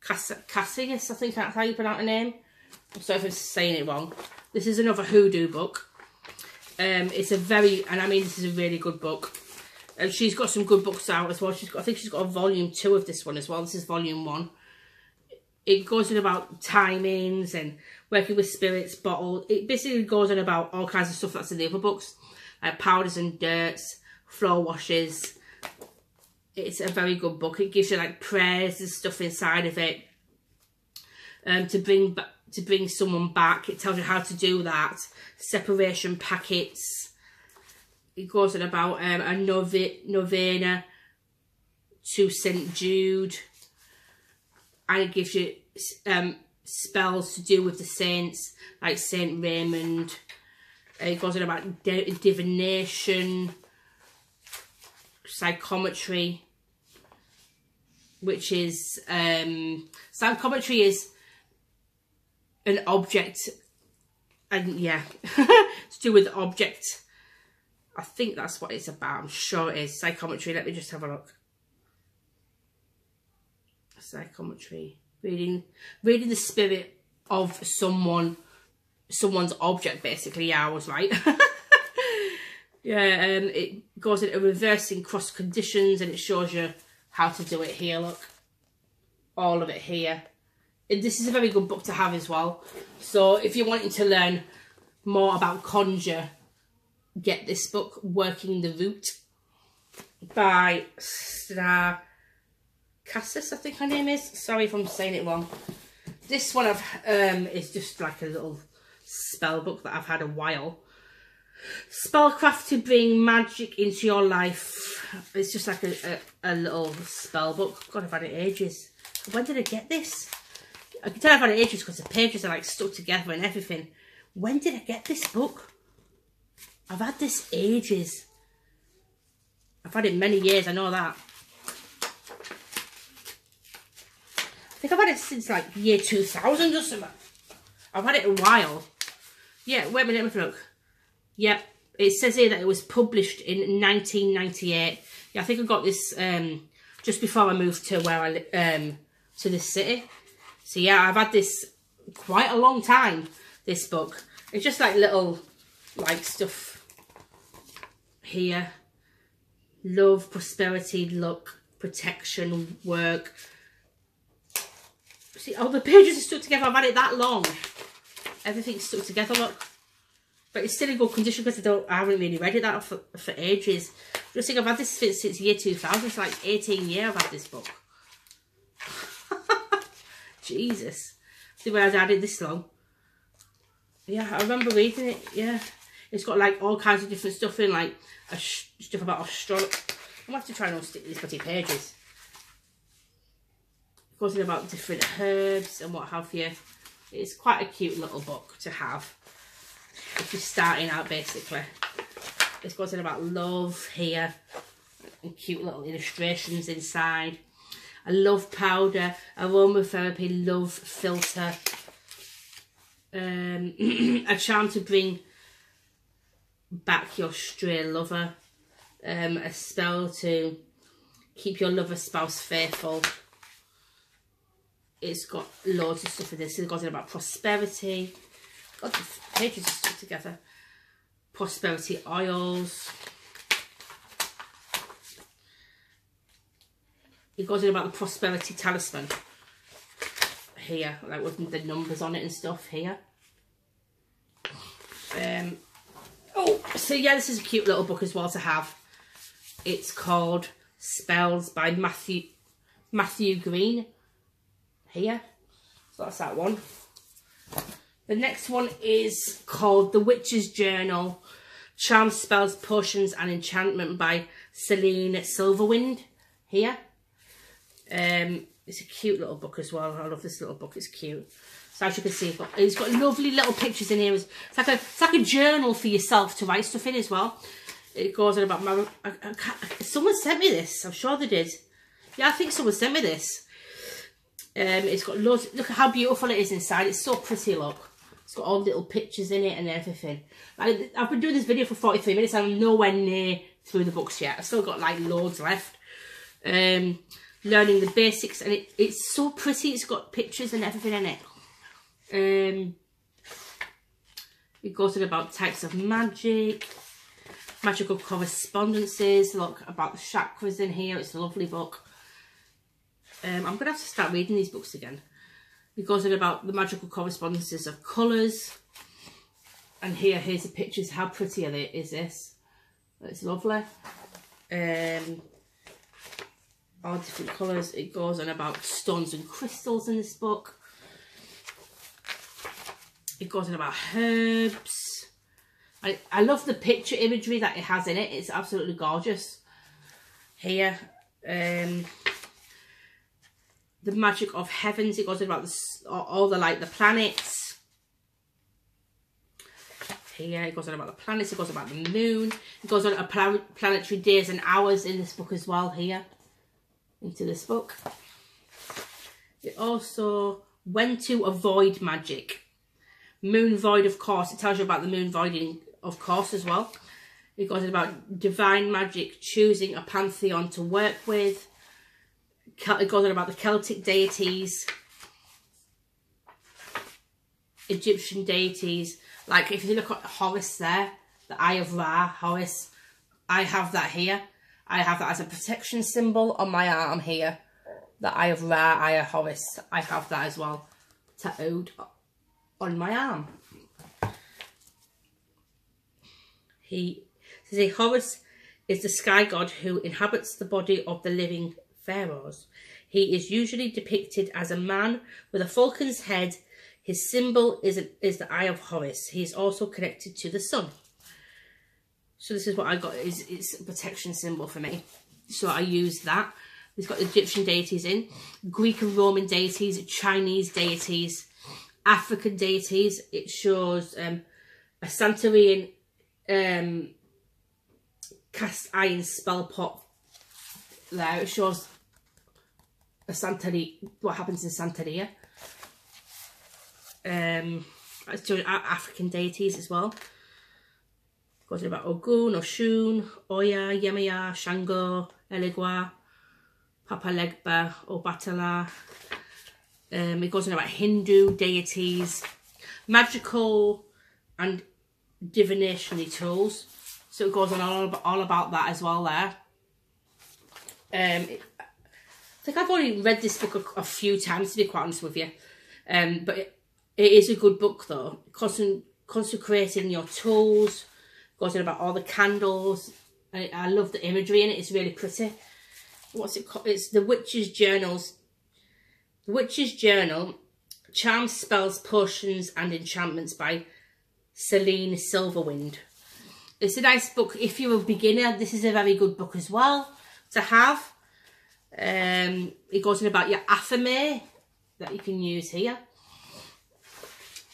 Cassius, I think that's how you pronounce her name. I'm if I'm saying it wrong. This is another hoodoo book. Um, it's a very, and I mean this is a really good book. And she's got some good books out as well. She's got, I think she's got a volume two of this one as well. This is volume one. It goes on about timings and working with spirits, bottles. It basically goes on about all kinds of stuff that's in the other books. Like powders and dirts, floor washes. It's a very good book. It gives you like prayers and stuff inside of it. Um, to bring back to bring someone back. It tells you how to do that. Separation packets. It goes on about um, a nove novena to St. Jude. And it gives you um, spells to do with the saints, like St. Raymond. It goes on about divination, psychometry, which is, um, psychometry is an object and yeah to do with object I think that's what it's about I'm sure it is psychometry let me just have a look psychometry reading reading the spirit of someone, someone's object, basically. Yeah, I was right. yeah, um, it goes into reversing cross conditions and it shows you how to do it here, look. All of it here. This is a very good book to have as well. So if you're wanting to learn more about conjure, get this book, Working the Root, by Starr Casas, I think her name is. Sorry if I'm saying it wrong. This one I've, um, is just like a little spell book that I've had a while. Spellcraft to bring magic into your life. It's just like a, a, a little spell book. God, I've had it ages. When did I get this? I can tell I've had it ages because the pages are like stuck together and everything. When did I get this book? I've had this ages. I've had it many years, I know that. I think I've had it since like year 2000 or something. I've had it a while. Yeah, wait a minute, let me look. Yep, it says here that it was published in 1998. Yeah, I think I got this um, just before I moved to where I um, to this city. So yeah, I've had this quite a long time, this book. It's just like little, like stuff here. Love, prosperity, luck, protection, work. See, all the pages are stuck together. I've had it that long. Everything's stuck together, look. But it's still in good condition because I don't I haven't really read it that for, for ages. Just think I've had this since year 2000. It's like 18 years I've had this book. Jesus. See where I'd it this long. Yeah, I remember reading it. Yeah. It's got like all kinds of different stuff in, like stuff about astrology. I'm going to have to try and stick these bloody pages. It goes in about different herbs and what have you. It's quite a cute little book to have if you're starting out basically. It goes in about love here and cute little illustrations inside a love powder, aromatherapy love philter, um, a charm to bring back your stray lover, um, a spell to keep your lover spouse faithful. It's got loads of stuff in this. It goes in about prosperity. God, the pages together. Prosperity oils. It goes in about the prosperity talisman here, like with the numbers on it and stuff here. Um, oh, so yeah, this is a cute little book as well to have. It's called Spells by Matthew Matthew Green. Here, so that's that one. The next one is called The Witch's Journal, Charms, Spells, Potions and Enchantment by Selene Silverwind. Here. Um, it's a cute little book as well. I love this little book. It's cute. So as you can see, it's got lovely little pictures in here. It's like a, it's like a journal for yourself to write stuff in as well. It goes on about my... I, I someone sent me this. I'm sure they did. Yeah, I think someone sent me this. Um, it's got loads... Look how beautiful it is inside. It's so pretty, look. It's got all little pictures in it and everything. I, I've been doing this video for 43 minutes. I'm nowhere near through the books yet. I've still got like loads left. Um, learning the basics and it, it's so pretty. It's got pictures and everything in it. Um it goes on about types of magic magical correspondences look about the chakras in here. It's a lovely book. Um i'm gonna have to start reading these books again. It goes on about the magical correspondences of colors and here here's the pictures. How pretty are they? Is this? It's lovely. Um all different colours. It goes on about stones and crystals in this book. It goes on about herbs. I, I love the picture imagery that it has in it. It's absolutely gorgeous. Here, um, the magic of heavens. It goes on about the, all the like the planets. Here it goes on about the planets. It goes about the moon. It goes on about planetary days and hours in this book as well. Here into this book. It also when to avoid magic. Moon void, of course. It tells you about the moon voiding, of course, as well. It goes about divine magic, choosing a pantheon to work with. It goes on about the Celtic deities. Egyptian deities. Like if you look at Horus there, the Eye of Ra, Horus, I have that here. I have that as a protection symbol on my arm here. The Eye of Ra, Eye of Horus. I have that as well tattooed on my arm. He says Horus is the sky god who inhabits the body of the living pharaohs. He is usually depicted as a man with a falcon's head. His symbol is, is the eye of Horus. He is also connected to the sun. So this is what I got. Is It's a protection symbol for me. So I use that. It's got Egyptian deities in. Greek and Roman deities, Chinese deities, African deities. It shows um, a Santorin um, cast iron spell pot there. It shows a Santeria, what happens in Santeria. Um, it's African deities as well. Goes about Ogun, Oshun, Oya, Yemaya, Shango, Elegua, Papa Legba, Obatala. Um, it goes on about Hindu deities, magical and divinationary tools. So it goes on all about, all about that as well there. Um, I think I've already read this book a, a, few times, to be quite honest with you. Um, but it, it is a good book, though. Consecrating your tools. Goes on about all the candles. I, I love the imagery in it. It's really pretty. What's it called? It's the Witch's Journals. The Witch's Journal. Charms, Spells, Potions and Enchantments by Selene Silverwind. It's a nice book. If you're a beginner, this is a very good book as well to have. Um, it goes in about your athame that you can use here.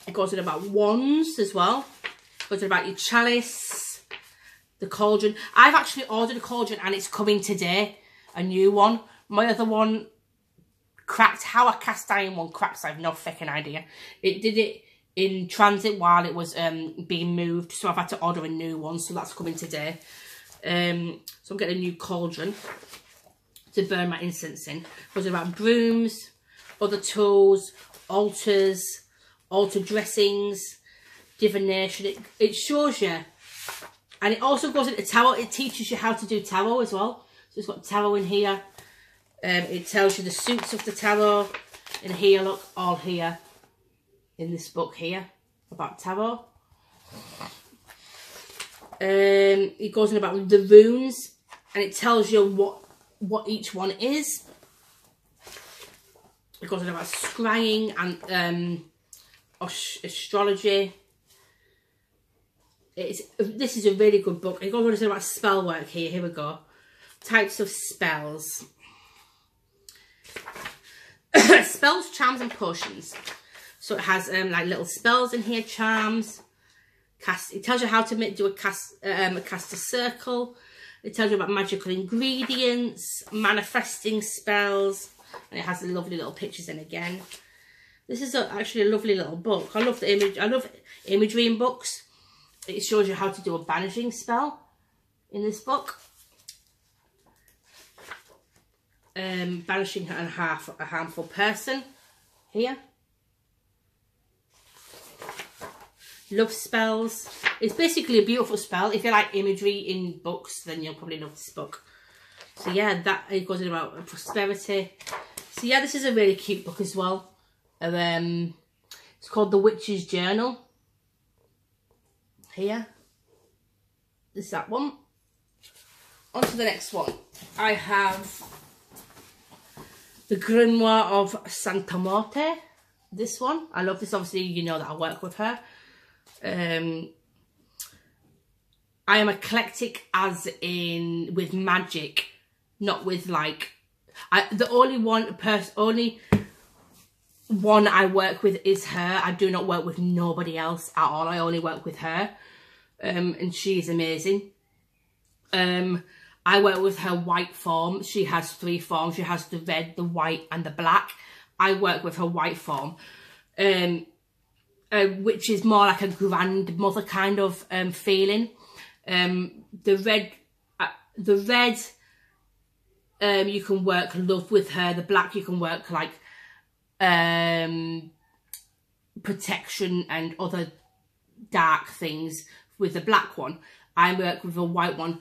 It goes in about wands as well. It about your chalice, the cauldron. I've actually ordered a cauldron and it's coming today, a new one. My other one cracked. How a cast iron one cracks, I have no fucking idea. It did it in transit while it was um, being moved. So I've had to order a new one. So that's coming today. Um, so I'm getting a new cauldron to burn my incense in. Was about brooms, other tools, altars, altar dressings, divination. It, it shows you. And it also goes into tarot. It teaches you how to do tarot as well. So it's got tarot in here. Um, it tells you the suits of the tarot. And here, look, all here in this book here about tarot. Um, it goes in about the runes and it tells you what what each one is. It goes on about scrying and um, astrology. It's this is a really good book. It to on about spell work here. Here we go. Types of spells. spells, charms, and potions. So it has um, like little spells in here, charms. Cast. It tells you how to make, do a cast um, a cast a circle. It tells you about magical ingredients, manifesting spells, and it has the lovely little pictures in again. This is a, actually a lovely little book. I love the image. I love imagery in books. It shows you how to do a banishing spell in this book. Um, banishing a half a harmful person here. love spells. It's basically a beautiful spell. If you like imagery in books, then you'll probably love this book. So yeah, that it goes in about prosperity. So yeah, this is a really cute book as well. Um, it's called The Witch's Journal. Here. This is that one. On to the next one. I have The Grimoire of Santa Muerte. This one. I love this. Obviously, you know that I work with her. Um, I am eclectic as in with magic, not with like, I, the only one person, only one I work with is her. I do not work with nobody else at all. I only work with her. Um, and she's amazing. Um, I work with her white form. She has three forms. She has the red, the white and the black. I work with her white form. Um, uh, which is more like a grandmother kind of um, feeling. Um, the red, uh, the red, um, you can work love with her. The black, you can work like um, protection and other dark things with the black one. I work with a white one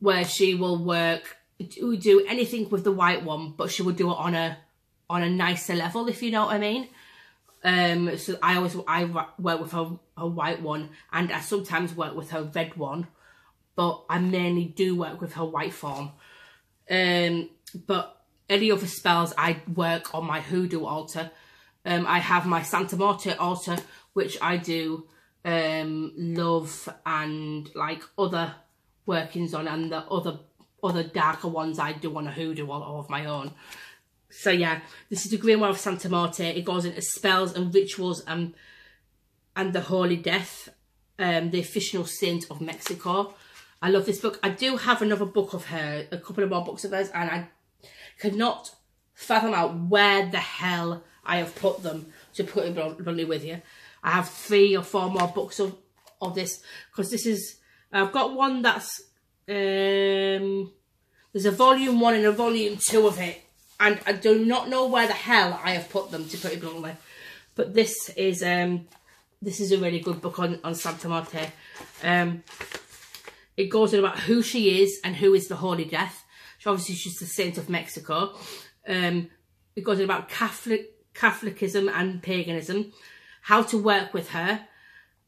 where she will work do anything with the white one, but she will do it on a on a nicer level, if you know what I mean. Um, so I always I work with her, her white one, and I sometimes work with her red one, but I mainly do work with her white form. Um, but any other spells I work on my hoodoo altar. Um, I have my Santa Muerte altar, which I do um, love and like other workings on, and the other other darker ones I do on a hoodoo or of my own. So yeah, this is the Grimoire of Santa Muerte. It goes into spells and rituals and and the Holy Death, um, the official saint of Mexico. I love this book. I do have another book of her, a couple of more books of hers, and I cannot fathom out where the hell I have put them, to put it bluntly with you. I have three or four more books of, of this, because this is, I've got one that's, um, there's a volume one and a volume two of it, and I do not know where the hell I have put them, to put it bluntly. But this is, um, this is a really good book on, on Santa Muerte. Um, it goes on about who she is and who is the Holy Death. She obviously she's the saint of Mexico. Um, it goes about Catholic Catholicism and paganism, how to work with her,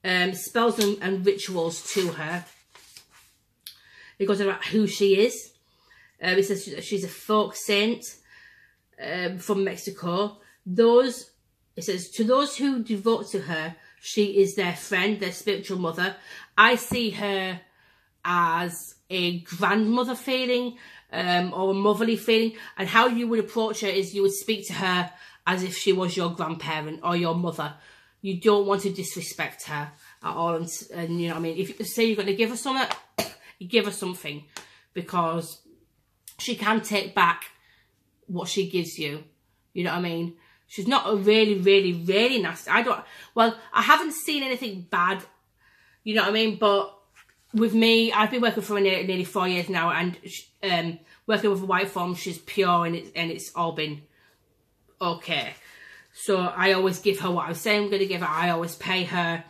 um, spells and, and, rituals to her. It goes about who she is. Um, it says she's a folk saint um, from Mexico. Those it says to those who devote to her, she is their friend, their spiritual mother. I see her as a grandmother feeling um, or a motherly feeling. And how you would approach her is you would speak to her as if she was your grandparent or your mother. You don't want to disrespect her at all. And, and you know what I mean? If you say you're going to give her something, you give her something because she can take back what she gives you. You know what I mean? She's not a really, really, really nasty. I don't, well, I haven't seen anything bad, you know what I mean? But with me, I've been working for nearly, four years now, and um, working with a white form, she's pure, and it's and it's all been okay. So I always give her what I say I'm going to give her. I always pay her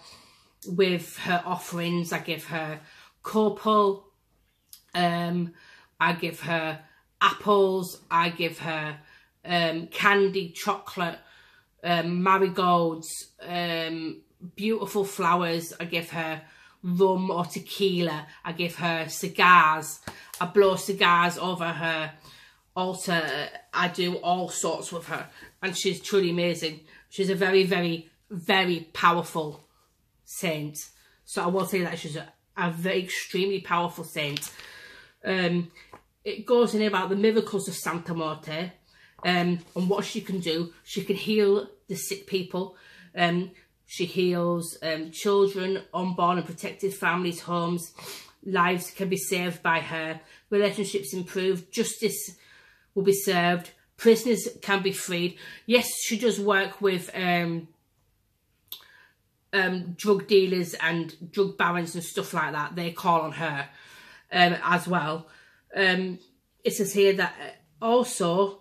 with her offerings. I give her copal. Um, I give her apples. I give her um, candy, chocolate, um, marigolds, um, beautiful flowers. I give her rum or tequila. I give her cigars. I blow cigars over her altar. I do all sorts with her. And she's truly amazing. She's a very, very, very powerful saint. So I will say that she's a, a very extremely powerful saint. Um, it goes in about the miracles of Santa Muerte um, and what she can do. She can heal the sick people. Um, she heals um, children, unborn and protected families, homes. Lives can be saved by her. Relationships improve. Justice will be served. Prisoners can be freed. Yes, she does work with um, um, drug dealers and drug barons and stuff like that. They call on her um, as well. Um, it says here that uh, also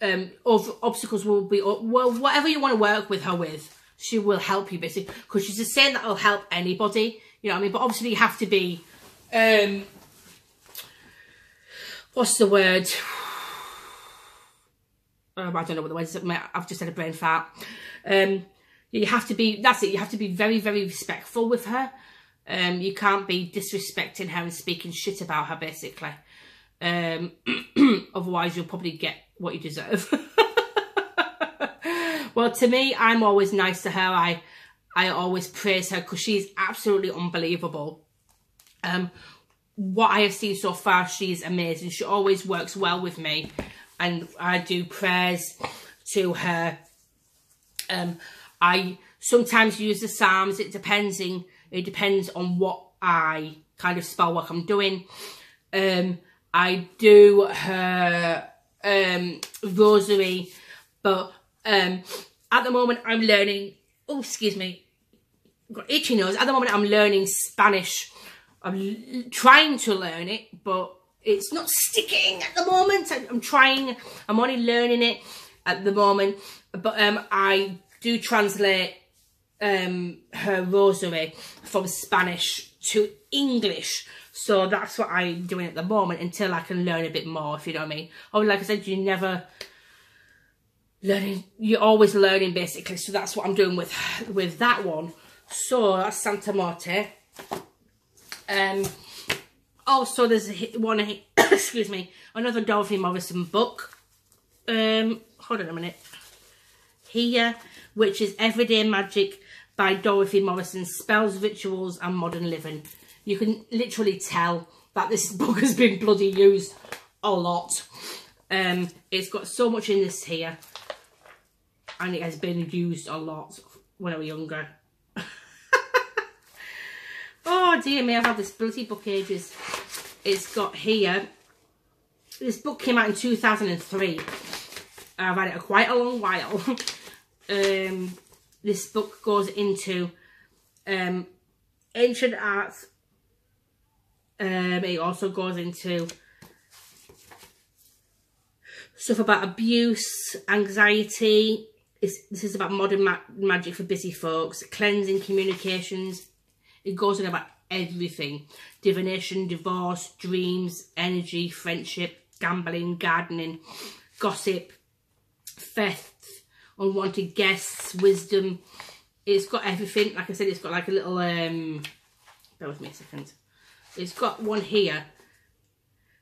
um, obstacles will be, well, whatever you want to work with her with, she will help you basically because she's a saint that will help anybody you know what I mean? But obviously you have to be um what's the word? Um, I don't know what the word is I've just had a brain fart. Um you have to be that's it you have to be very very respectful with her. Um you can't be disrespecting her and speaking shit about her basically. Um otherwise you'll probably get what you deserve Well, to me, I'm always nice to her. I I always praise her because she's absolutely unbelievable. Um, what I have seen so far, she's amazing. She always works well with me. And I do prayers to her. Um, I sometimes use the Psalms. It depends in, it depends on what I kind of spell work I'm doing. Um, I do her um, rosary, but um, at the moment I'm learning, oh, excuse me, I've got itchy nose. At the moment I'm learning Spanish. I'm trying to learn it, but it's not sticking at the moment. I'm trying, I'm only learning it at the moment. But um, I do translate um, her rosary from Spanish to English. So that's what I'm doing at the moment until I can learn a bit more, if you know what I mean. Oh, like I said, you never learning, you're always learning basically. So that's what I'm doing with with that one. So that's Santa Muerte. Um, also there's a, one, excuse me, another Dorothy Morrison book. Um, hold on a minute. Here, which is Everyday Magic by Dorothy Morrison, Spells, Rituals and Modern Living. You can literally tell that this book has been bloody used a lot. Um, it's got so much in this here and it has been used a lot when I was younger. oh dear me, I've had this bloody book ages. It's got here, this book came out in 2003. I've had it quite a long while. um, this book goes into um, ancient arts. Um, it also goes into stuff about abuse, anxiety. It's, this is about modern ma magic for busy folks, cleansing communications. It goes on about everything. Divination, divorce, dreams, energy, friendship, gambling, gardening, gossip, theft, unwanted guests, wisdom. It's got everything. Like I said, it's got like a little, um, bear with me a second. It's got one here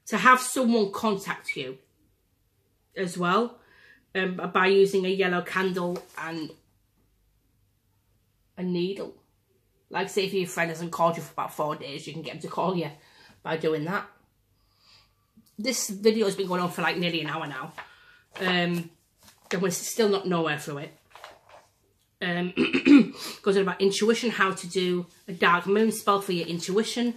to have someone contact you as well um, by using a yellow candle and a needle. Like say if your friend hasn't called you for about four days, you can get them to call you by doing that. This video has been going on for like nearly an hour now. Um, and we're still not nowhere through it. Um, goes on about intuition, how to do a dark moon spell for your intuition.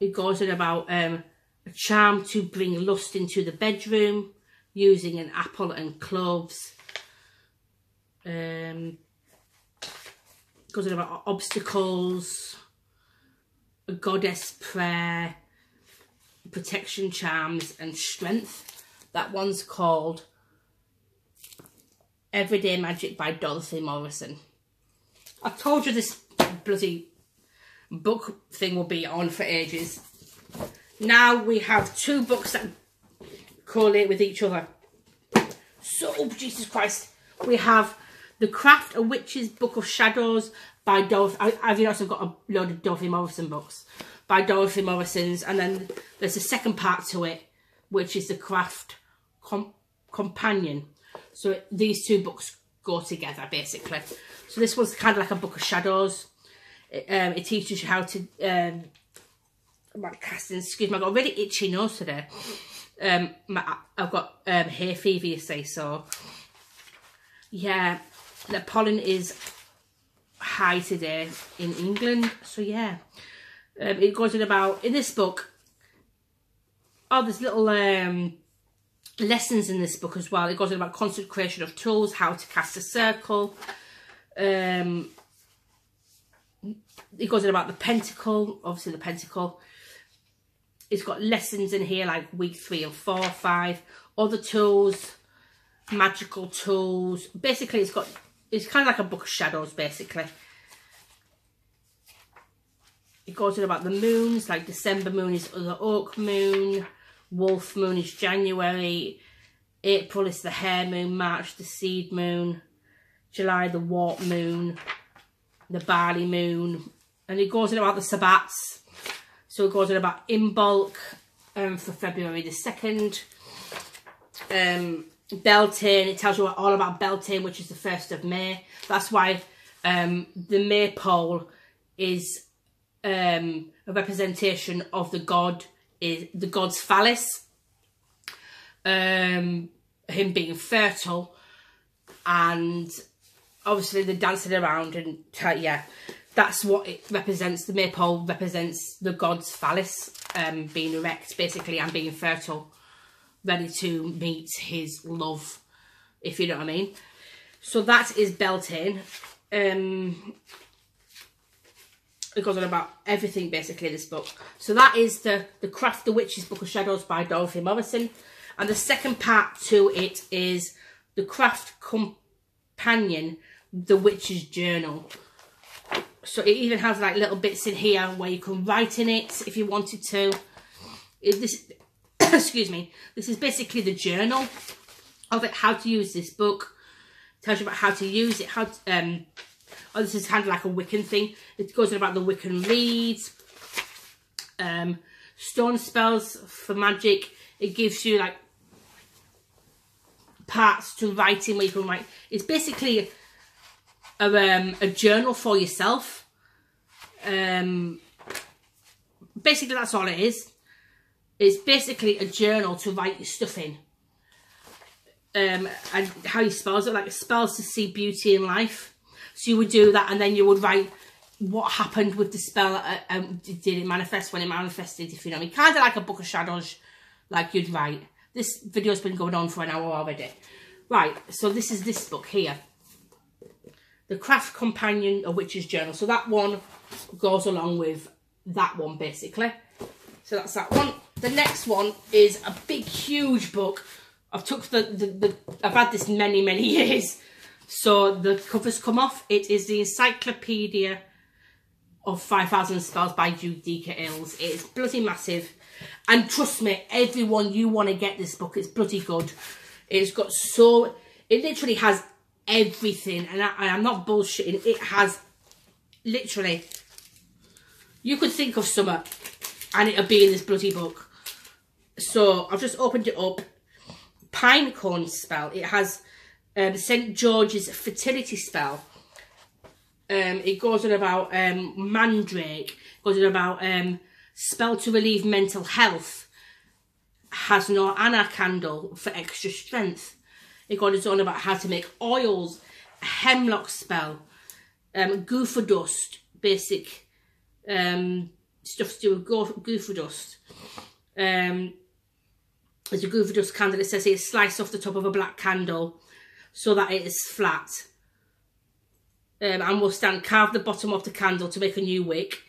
It goes on about um, a charm to bring lust into the bedroom using an apple and cloves. Um, goes on about obstacles, a goddess prayer, protection charms and strength. That one's called Everyday Magic by Dorothy Morrison. I told you this bloody book thing will be on for ages. Now we have two books that correlate with each other. So, Jesus Christ. We have The Craft of Witches Book of Shadows by Dorothy. I, I've also got a load of Dorothy Morrison books by Dorothy Morrison's. And then there's a second part to it, which is The Craft Com Companion so these two books go together, basically. So this one's kind of like a book of shadows. It, um, it teaches you how to... Um, my casting, excuse me, I've got a really itchy nose today. Um, my, I've got um, hay fever, you say, so... Yeah, the pollen is high today in England. So, yeah. Um, it goes in about... In this book... Oh, there's little... um lessons in this book as well. It goes in about consecration of tools, how to cast a circle. Um, it goes in about the pentacle, obviously the pentacle. It's got lessons in here like week three and four, five. Other tools, magical tools. Basically, it's got, it's kind of like a book of shadows, basically. It goes on about the moons, like December moon is the oak moon. Wolf moon is January. April is the hare moon. March the seed moon. July the wort moon. The barley moon. And it goes in about the sabbats. So it goes in about Imbolc um, for February the 2nd. Um, Beltane, it tells you all about Beltane, which is the 1st of May. That's why um, the maypole is um, a representation of the god is the god's phallus, um, him being fertile, and obviously the dancing around and yeah, that's what it represents. The maypole represents the god's phallus um, being erect basically and being fertile, ready to meet his love, if you know what I mean. So that is Beltane. Um, it goes on about everything basically this book. So that is the, the Craft the Witch's Book of Shadows by Dorothy Morrison. And the second part to it is the Craft companion, The Witch's Journal. So it even has like little bits in here where you can write in it if you wanted to. If this, excuse me, this is basically the journal of it, how to use this book. Tells you about how to use it, how to, um, oh, this is kind of like a Wiccan thing. It goes on about the Wiccan reads, um, stone spells for magic. It gives you like parts to write in where you can write. It's basically a, um, a journal for yourself. Um, basically, that's all it is. It's basically a journal to write your stuff in. Um, and how you spells it, like spells to see beauty in life. So you would do that and then you would write what happened with the spell, uh, um, did it manifest when it manifested, if you know mean. Kind of like a book of shadows, like you'd write. This video's been going on for an hour already. Right, so this is this book here. The Craft Companion, a Witch's Journal. So that one goes along with that one, basically. So that's that one. The next one is a big, huge book. I've took the, the, the I've had this many, many years. So the covers come off. It is the Encyclopedia of 5,000 Spells by Judika Illes. It's bloody massive. And trust me, everyone, you want to get this book. It's bloody good. It's got so... It literally has everything. And I, I'm not bullshitting. It has literally... You could think of summer and it'll be in this bloody book. So I've just opened it up. Pinecone spell. It has um, St. George's fertility spell. Um, it goes on about um, mandrake. It goes on about um, spell to relieve mental health. Has no Anna candle for extra strength. It goes on about how to make oils. Hemlock spell. Um, goofer dust. Basic um, stuff to do with goofer dust. Um, there's a goofer dust candle. It says it's sliced off the top of a black candle so that it is flat. Um, and we'll stand carve the bottom of the candle to make a new wick.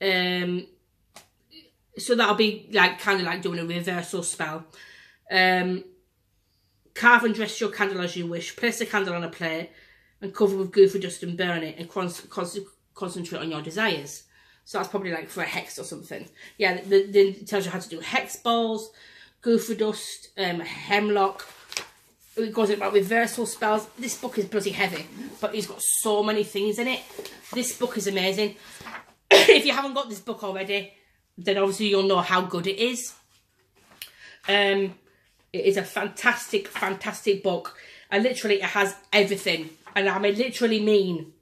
Um, so that'll be like kind of like doing a reversal spell. Um, carve and dress your candle as you wish. Place the candle on a plate and cover with goofer dust and burn it and con con concentrate on your desires. So that's probably like for a hex or something. Yeah, the, the, it tells you how to do hex balls, goofer dust, um, hemlock, it goes about reversal spells. This book is bloody heavy, but he's got so many things in it. This book is amazing. if you haven't got this book already, then obviously you'll know how good it is. Um, it is a fantastic, fantastic book. And literally, it has everything. And I mean, literally mean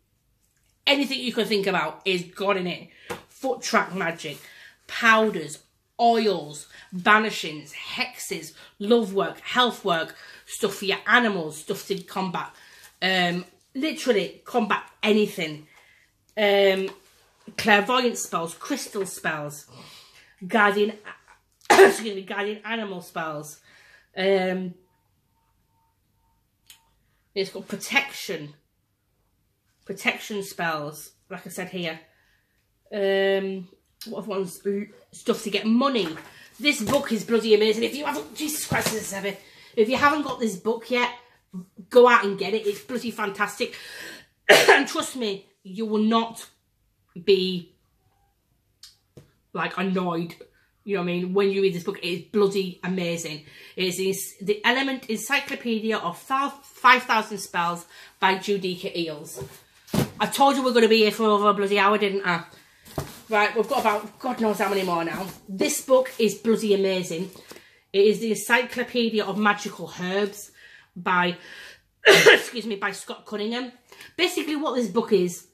anything you can think about is got in it. Foot track magic, powders, oils, banishings, hexes, love work, health work, stuff for your animals, stuff to combat, um, literally combat anything. Um, clairvoyant spells, crystal spells, guardian, excuse me, guardian animal spells. Um, it's got protection, protection spells, like I said here. Um, what ones? Stuff to get money. This book is bloody amazing. If you haven't, Jesus Christ, this is heavy. If you haven't got this book yet, go out and get it. It's bloody fantastic. and trust me, you will not be like annoyed. You know what I mean? When you read this book, it is bloody amazing. It is the Element Encyclopedia of 5,000 Spells by Judika Illes. I told you we are going to be here for over a bloody hour, didn't I? Right, we've got about God knows how many more now. This book is bloody amazing. It is the Encyclopedia of Magical Herbs by, excuse me, by Scott Cunningham. Basically what this book is,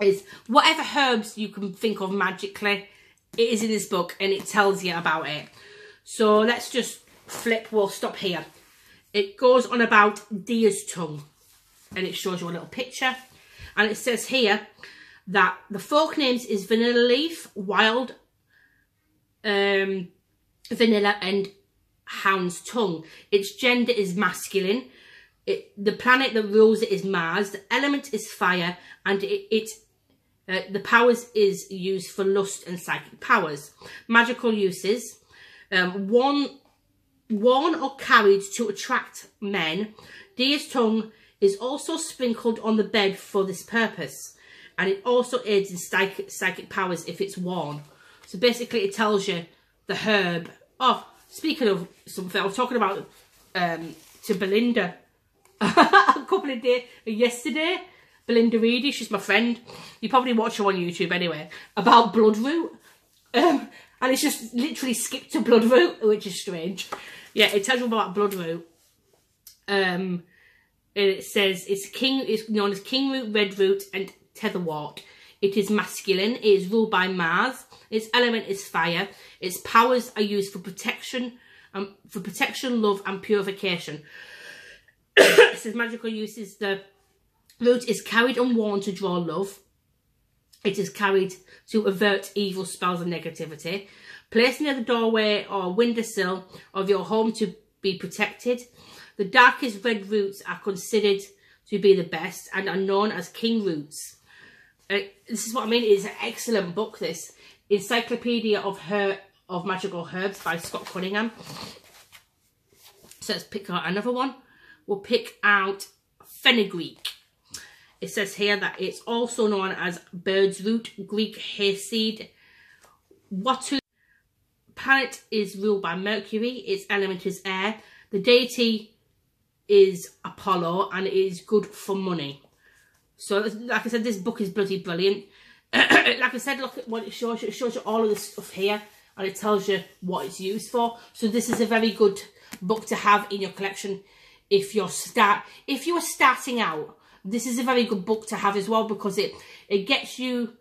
is whatever herbs you can think of magically, it is in this book and it tells you about it. So let's just flip, we'll stop here. It goes on about deer's tongue and it shows you a little picture. And it says here that the folk names is vanilla leaf, wild, um, vanilla and hound's tongue. Its gender is masculine. It, the planet that rules it is Mars. The element is fire, and it, it uh, the powers is used for lust and psychic powers. Magical uses: um, one, worn or carried to attract men. Deer's tongue is also sprinkled on the bed for this purpose. And it also aids in psychic, psychic powers if it's worn. So basically it tells you the herb. Oh, speaking of something, I was talking about um, to Belinda a couple of days, yesterday. Belinda Reedy, she's my friend. You probably watch her on YouTube anyway. About bloodroot. Um, and it's just literally skipped to bloodroot, which is strange. Yeah, it tells you about bloodroot. Um, it says it's king. It's known as king root, red root, and tetterwort. It is masculine. It is ruled by Mars. Its element is fire. Its powers are used for protection, um, for protection, love, and purification. it says magical uses the root is carried and worn to draw love. It is carried to avert evil spells and negativity. Placed near the doorway or windowsill of your home to be protected. The darkest red roots are considered to be the best and are known as king roots. Uh, this is what I mean. It's an excellent book, this. Encyclopedia of Her of Magical Herbs by Scott Cunningham. So let's pick out another one. We'll pick out fenugreek. It says here that it's also known as bird's root, Greek hayseed. Watu planet is ruled by Mercury. Its element is air. The deity is Apollo and it is good for money. So, like I said, this book is bloody brilliant. like I said, look at what it shows you. It shows you all of the stuff here and it tells you what it's used for. So this is a very good book to have in your collection if you're start if you are starting out. This is a very good book to have as well because it it gets you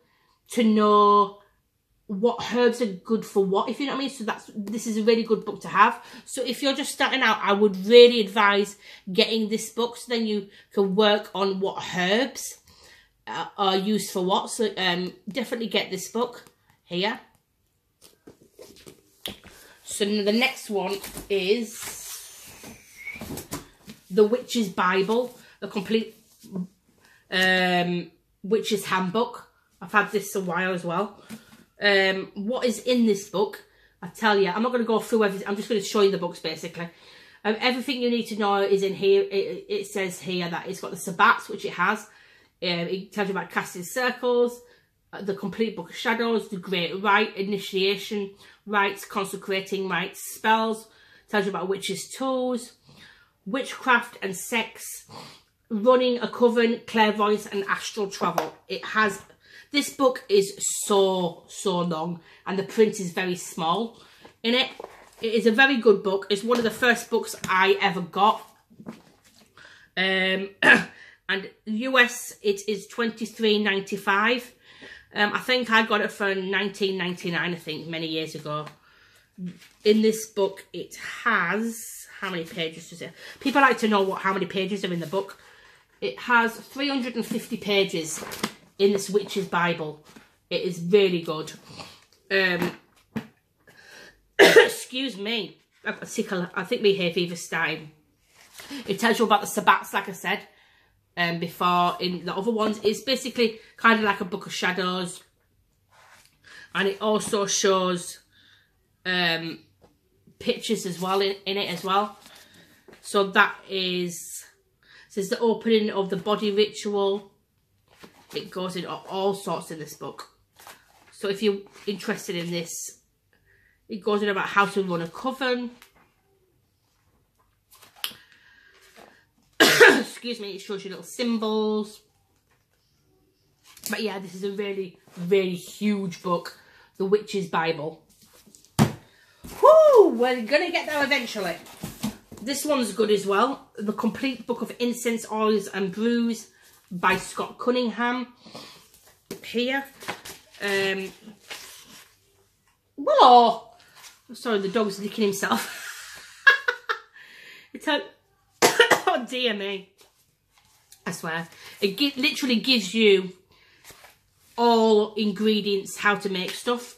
to know what herbs are good for what, if you know what I mean. So that's this is a really good book to have. So if you're just starting out, I would really advise getting this book so then you can work on what herbs uh, are used for what. So um, definitely get this book here. So the next one is The Witch's Bible, the complete um, Witch's Handbook. I've had this a while as well um, what is in this book. I tell you, I'm not going to go through everything. I'm just going to show you the books basically. Um, everything you need to know is in here. It, it says here that it's got the sabbats, which it has. Um, it tells you about casting circles, uh, the complete book of shadows, the great rite, initiation rites, consecrating rites, spells. It tells you about witches' tools, witchcraft and sex, running a coven, clairvoyance, and astral travel. It has this book is so, so long and the print is very small in it. It is a very good book. It's one of the first books I ever got. Um, and US, it is twenty three ninety five. Um, I think I got it for 1999, I think, many years ago. In this book, it has... How many pages does it? People like to know what how many pages are in the book. It has 350 pages in this witch's Bible. It is really good. Um, excuse me. Got sickle. I think my hay fever's starting. It tells you about the sabbats, like I said um, before in the other ones. It's basically kind of like a book of shadows. And it also shows um, pictures as well in, in it as well. So that is, says the opening of the body ritual, it goes in all sorts in this book. So if you're interested in this, it goes in about how to run a coven. Excuse me, it shows you little symbols. But yeah, this is a really, really huge book. The Witch's Bible. Whoo! We're going to get there eventually. This one's good as well. The Complete Book of Incense, Oils and Brews by Scott Cunningham here. Um, whoa! Sorry, the dog's licking himself. it's a, oh dear me. I swear. It literally gives you all ingredients, how to make stuff.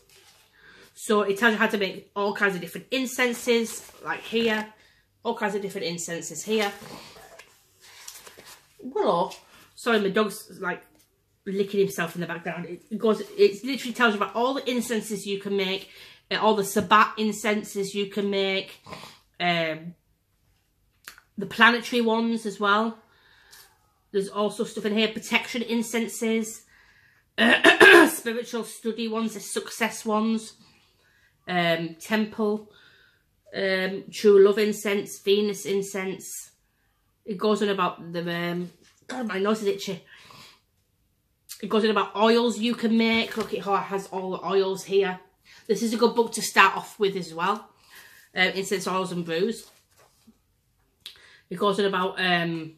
So it tells you how to make all kinds of different incenses, like here. All kinds of different incenses here. Well, Sorry, my dog's like licking himself in the background. It goes, it literally tells you about all the incenses you can make, uh, all the sabbat incenses you can make, um, the planetary ones as well. there's also stuff in here, protection incenses, spiritual study ones, the success ones, um, temple, um, true love incense, Venus incense. It goes on about the, um, God, my nose is itchy. It goes on about oils you can make. Look, at how it has all the oils here. This is a good book to start off with as well. Uh, incense oils and brews. It goes on about um,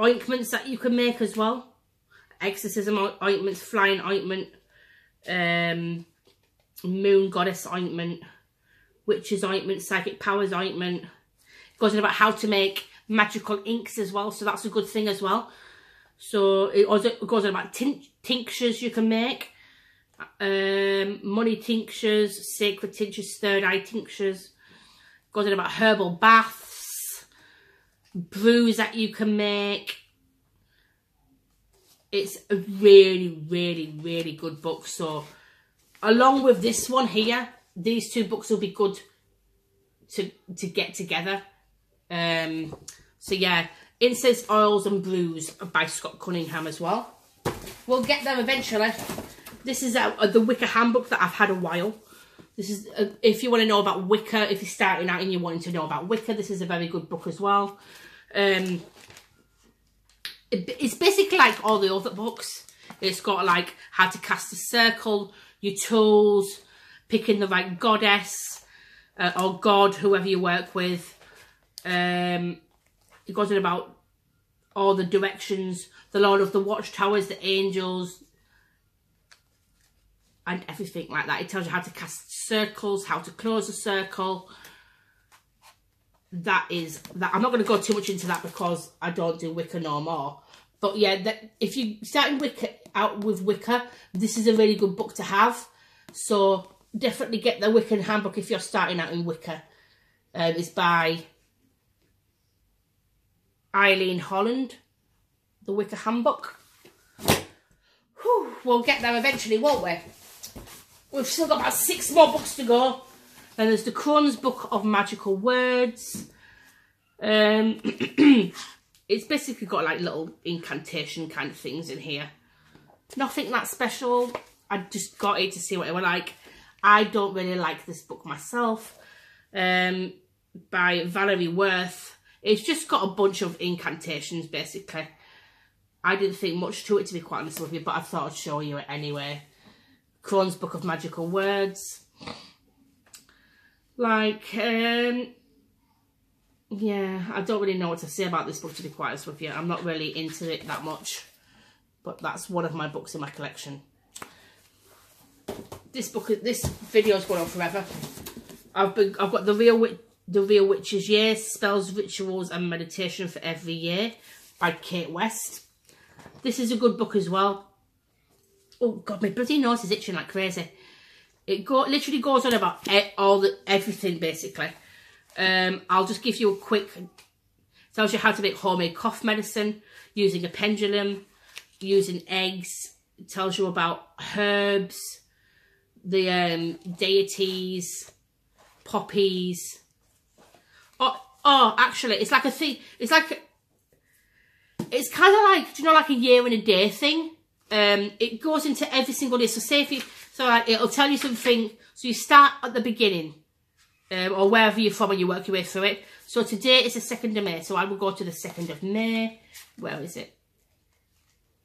ointments that you can make as well. Exorcism ointments, flying ointment, um, moon goddess ointment, witches ointment, psychic powers ointment. It goes on about how to make magical inks as well, so that's a good thing as well. So it also goes on about tinctures you can make, um, money tinctures, sacred tinctures, third eye tinctures. Goes on about herbal baths, brews that you can make. It's a really, really, really good book. So along with this one here, these two books will be good to to get together. Um, so yeah, Incense Oils and Brews by Scott Cunningham as well. We'll get them eventually. This is a, a, the Wicca handbook that I've had a while. This is, a, if you want to know about Wicca, if you're starting out and you're wanting to know about Wicca, this is a very good book as well. Um, it, it's basically like all the other books. It's got like how to cast a circle, your tools, picking the right goddess uh, or god, whoever you work with. Um, it goes in about all the directions, the Lord of the Watchtowers, the angels, and everything like that. It tells you how to cast circles, how to close a circle, that is that I'm not going to go too much into that because I don't do Wicca no more. But yeah, that if you starting Wicca out with Wicca, this is a really good book to have. So definitely get the Wiccan handbook if you're starting out in Wicca. Um, it's by Eileen Holland, the Wicca handbook. Whew, we'll get there eventually, won't we? We've still got about six more books to go. Then there's the Crone's Book of Magical Words. Um, it's basically got like little incantation kind of things in here. Nothing that special. I just got it to see what it was like. I don't really like this book myself. Um, by Valerie Worth. It's just got a bunch of incantations basically. I didn't think much to it to be quite honest with you, but I thought I'd show you it anyway. Crone's Book of Magical Words. Like, um, yeah, I don't really know what to say about this book, to be quite honest with you. I'm not really into it that much. But that's one of my books in my collection. This book, this video's going on forever. I've been, I've got the real, the real witches year, spells, rituals, and meditation for every year by Kate West. This is a good book as well. Oh God, my bloody nose is itching like crazy. It go literally goes on about all the everything basically. Um, I'll just give you a quick. Tells you how to make homemade cough medicine using a pendulum, using eggs. Tells you about herbs, the um, deities, poppies. Oh, oh, actually, it's like a thing. It's like it's kind of like do you know, like a year and a day thing. Um, it goes into every single day. So say if you so like, it'll tell you something. So you start at the beginning, um, or wherever you're from and you work your way through it. So today is the 2nd of May. So I will go to the 2nd of May. Where is it?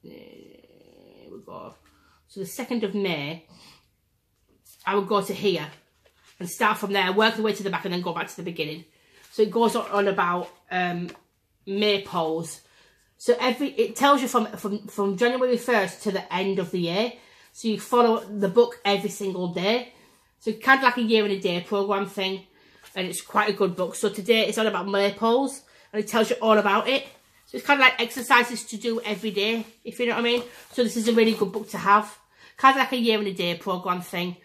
There we go. So the 2nd of May, I would go to here and start from there, work the way to the back and then go back to the beginning. So it goes on, about um, maypoles. So every it tells you from, from, from January 1st to the end of the year. So you follow the book every single day. So kind of like a year in a day program thing. And it's quite a good book. So today it's all about maypoles. And it tells you all about it. So it's kind of like exercises to do every day, if you know what I mean. So this is a really good book to have. Kind of like a year in a day program thing.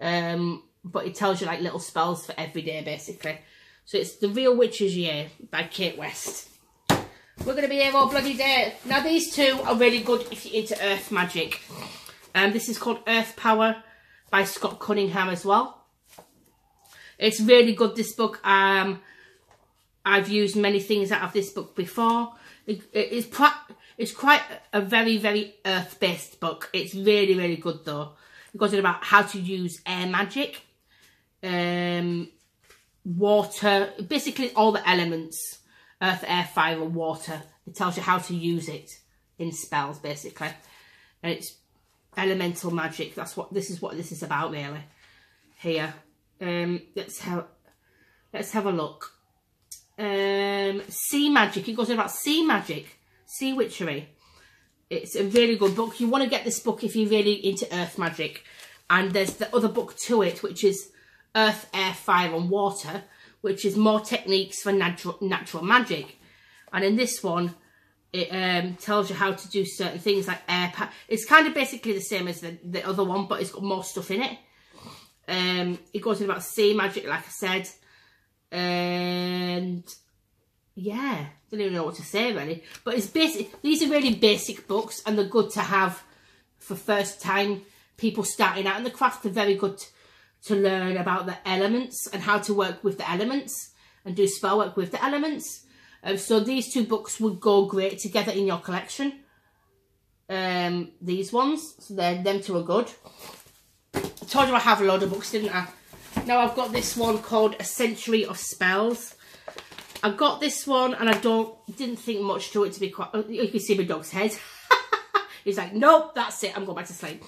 Um, but it tells you like little spells for every day, basically. So it's The Real Witch's Year by Kate West. We're going to be here all bloody day. Now these two are really good if you're into earth magic. Um, this is called Earth Power by Scott Cunningham as well. It's really good, this book. Um, I've used many things out of this book before. It, it, it's, it's quite a very, very earth-based book. It's really, really good though. It goes on about how to use air magic, um, water, basically all the elements, earth, air, fire and water. It tells you how to use it in spells basically. And it's elemental magic. That's what this is what this is about really. Here. Um let's have let's have a look. Um sea magic. It goes in about sea magic, sea witchery. It's a really good book. You want to get this book if you're really into earth magic. And there's the other book to it, which is Earth, Air, Fire and Water, which is more techniques for natural, natural magic. And in this one, it um, tells you how to do certain things like air It's kind of basically the same as the, the other one, but it's got more stuff in it. Um, it goes in about sea magic, like I said. And yeah, don't even know what to say really. But it's basic. These are really basic books, and they're good to have for first time people starting out in the craft. They're very good to learn about the elements and how to work with the elements and do spell work with the elements. Um, so these two books would go great together in your collection. Um, these ones, so they're, them two are good. I told you I have a load of books, didn't I? Now I've got this one called A Century of Spells. I got this one and I don't didn't think much to it to be quite. Oh, you can see my dog's head. He's like, nope, that's it. I'm going back to sleep.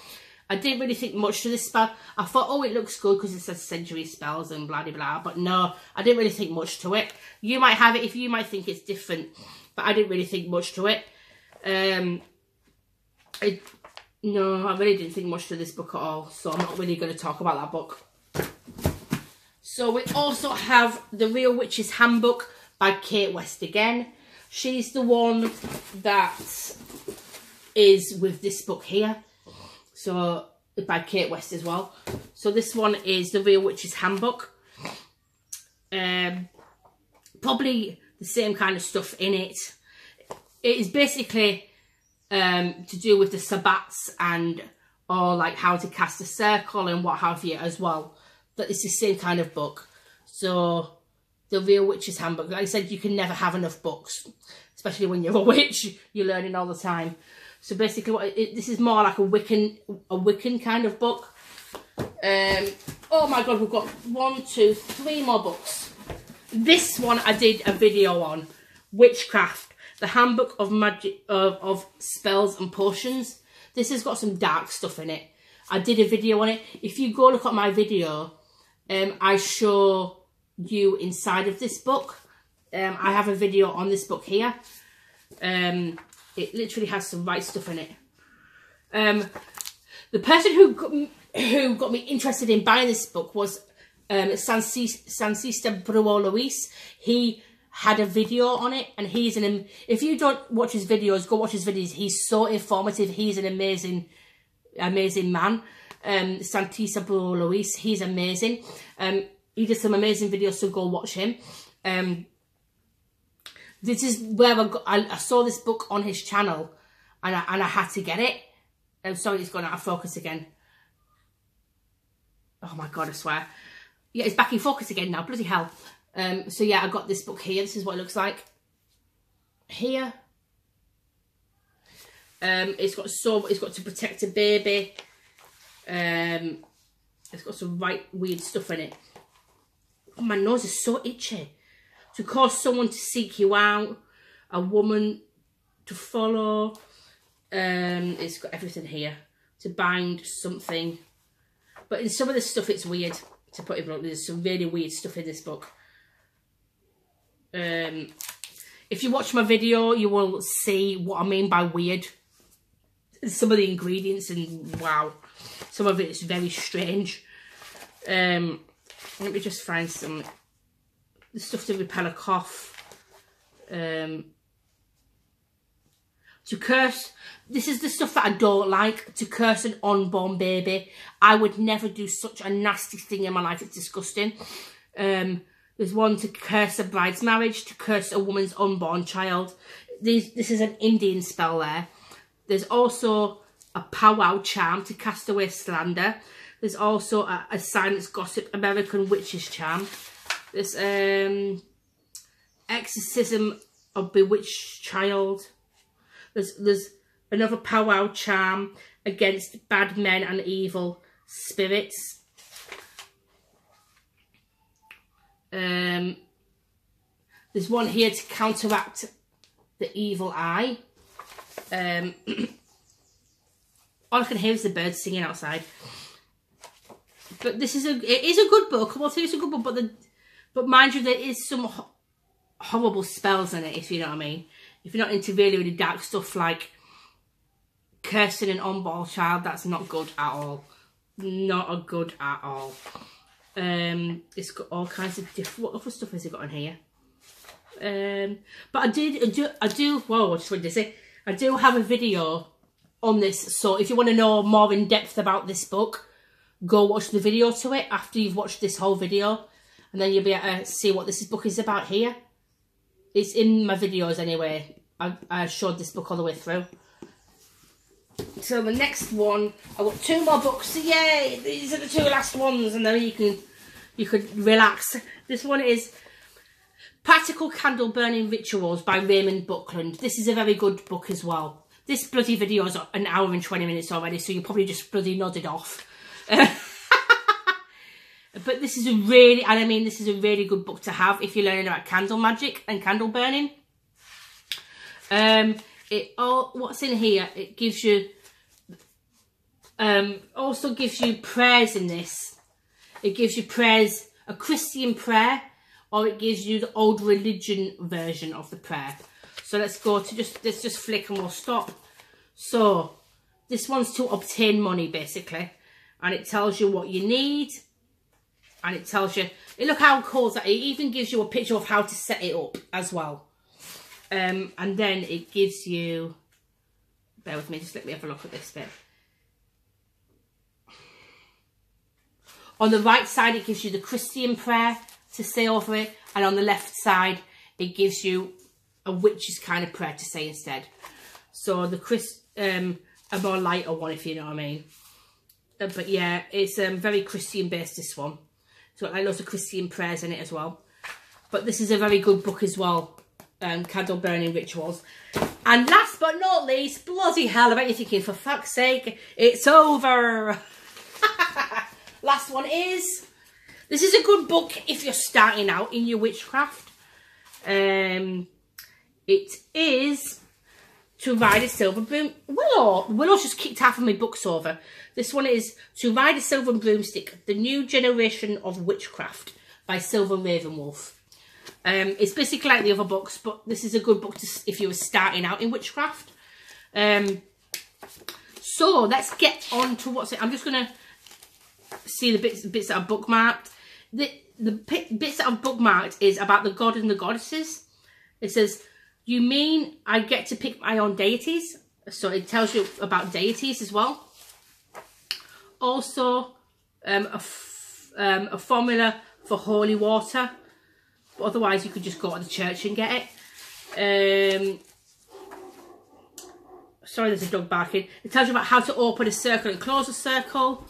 I didn't really think much to this spell. I thought, oh, it looks good because it says century spells and blah, blah, blah. But no, I didn't really think much to it. You might have it if you might think it's different. But I didn't really think much to it. Um, I, no, I really didn't think much to this book at all. So I'm not really going to talk about that book. So we also have The Real Witch's Handbook by Kate West again. She's the one that is with this book here. So by Kate West as well. So this one is The Real Witch's Handbook. Um, probably the same kind of stuff in it. It is basically um, to do with the sabbats and or like how to cast a circle and what have you as well. But it's the same kind of book. So the Real Witch's Handbook. Like I said, you can never have enough books, especially when you're a witch. You're learning all the time. So basically, what it, this is more like a Wiccan, a Wiccan kind of book. Um, oh my god, we've got one, two, three more books. This one I did a video on, Witchcraft, the Handbook of Magic of, of Spells and Potions. This has got some dark stuff in it. I did a video on it. If you go look at my video, um, I show you inside of this book. Um, I have a video on this book here. Um, it literally has some right stuff in it. Um, the person who got, who got me interested in buying this book was um, Sancista Brujo Luis. He had a video on it and he's an if you don't watch his videos go watch his videos he's so informative he's an amazing amazing man um Sancista Brujo Luis he's amazing um he did some amazing videos so go watch him um this is where I, got, I, I, saw this book on his channel and I, and I had to get it. I'm sorry, it's gone out of focus again. Oh my God, I swear. Yeah, it's back in focus again now, bloody hell. Um, so yeah, I got this book here. This is what it looks like. Here. Um, it's got so, it's got to protect a baby. Um, it's got some right weird stuff in it. Oh, my nose is so itchy to cause someone to seek you out, a woman to follow. Um, it's got everything here to bind something. But in some of the stuff, it's weird to put it bluntly. There's some really weird stuff in this book. Um, if you watch my video, you will see what I mean by weird. Some of the ingredients and wow, some of it is very strange. Um, let me just find some the stuff to repel a cough. Um, to curse, this is the stuff that I don't like, to curse an unborn baby. I would never do such a nasty thing in my life, it's disgusting. Um, there's one to curse a bride's marriage, to curse a woman's unborn child. These, this is an Indian spell there. There's also a powwow charm to cast away slander. There's also a, a silence gossip American witches charm this um, exorcism of bewitched child. There's there's another powwow charm against bad men and evil spirits. Um, there's one here to counteract the evil eye. Um, all I can hear is the birds singing outside. But this is a it is a good book. Well, it's a good book, but the but mind you, there is some ho horrible spells in it. If you know what I mean. If you're not into really really dark stuff like cursing an unborn child, that's not good at all. Not a good at all. Um, it's got all kinds of different. What other stuff has it got in here? Um, but I did, I do, I do. Whoa, I just wanted to say, I do have a video on this. So if you want to know more in depth about this book, go watch the video to it after you've watched this whole video, and then you'll be able to see what this book is about here. It's in my videos anyway. I, I showed this book all the way through. So the next one, I've got two more books. Yay! These are the two last ones, and then you can you could relax. This one is Practical Candle Burning Rituals by Raymond Buckland. This is a very good book as well. This bloody video is an hour and 20 minutes already, so you probably just bloody nodded off. but this is a really, and I mean, this is a really good book to have if you're learning about candle magic and candle burning. Um, it all, what's in here, it gives you, um, also gives you prayers in this. It gives you prayers, a Christian prayer, or it gives you the old religion version of the prayer. So let's go to just, let's just flick and we'll stop. So, this one's to obtain money, basically. And it tells you what you need. And it tells you, look how cool that. It even gives you a picture of how to set it up as well. Um, and then it gives you, bear with me, just let me have a look at this bit. On the right side, it gives you the Christian prayer to say over it. And on the left side, it gives you a witch's kind of prayer to say instead. So the Chris, um, a more lighter one, if you know what I mean. Uh, but yeah, it's um, very Christian based, this one. So like lots of Christian prayers in it as well. But this is a very good book as well. Um, candle burning rituals. And last but not least, bloody hell, I bet you're thinking, for fuck's sake, it's over. last one is this is a good book if you're starting out in your witchcraft. Um, it is To Ride a Silver Broom. Willow, Willow's just kicked half of my books over. This one is To Ride a Silver Broomstick, The New Generation of Witchcraft by Silver Ravenwolf. Um, it's basically like the other books, but this is a good book to, if you were starting out in witchcraft. Um, so let's get on to what's it. I'm just going to see the bits, bits that I've bookmarked the the bits that I've bookmarked is about the god and the goddesses. It says, you mean I get to pick my own deities? So it tells you about deities as well. Also, um, a, um, a formula for holy water. But otherwise, you could just go to the church and get it. Um, sorry, there's a dog barking. It tells you about how to open a circle and close a circle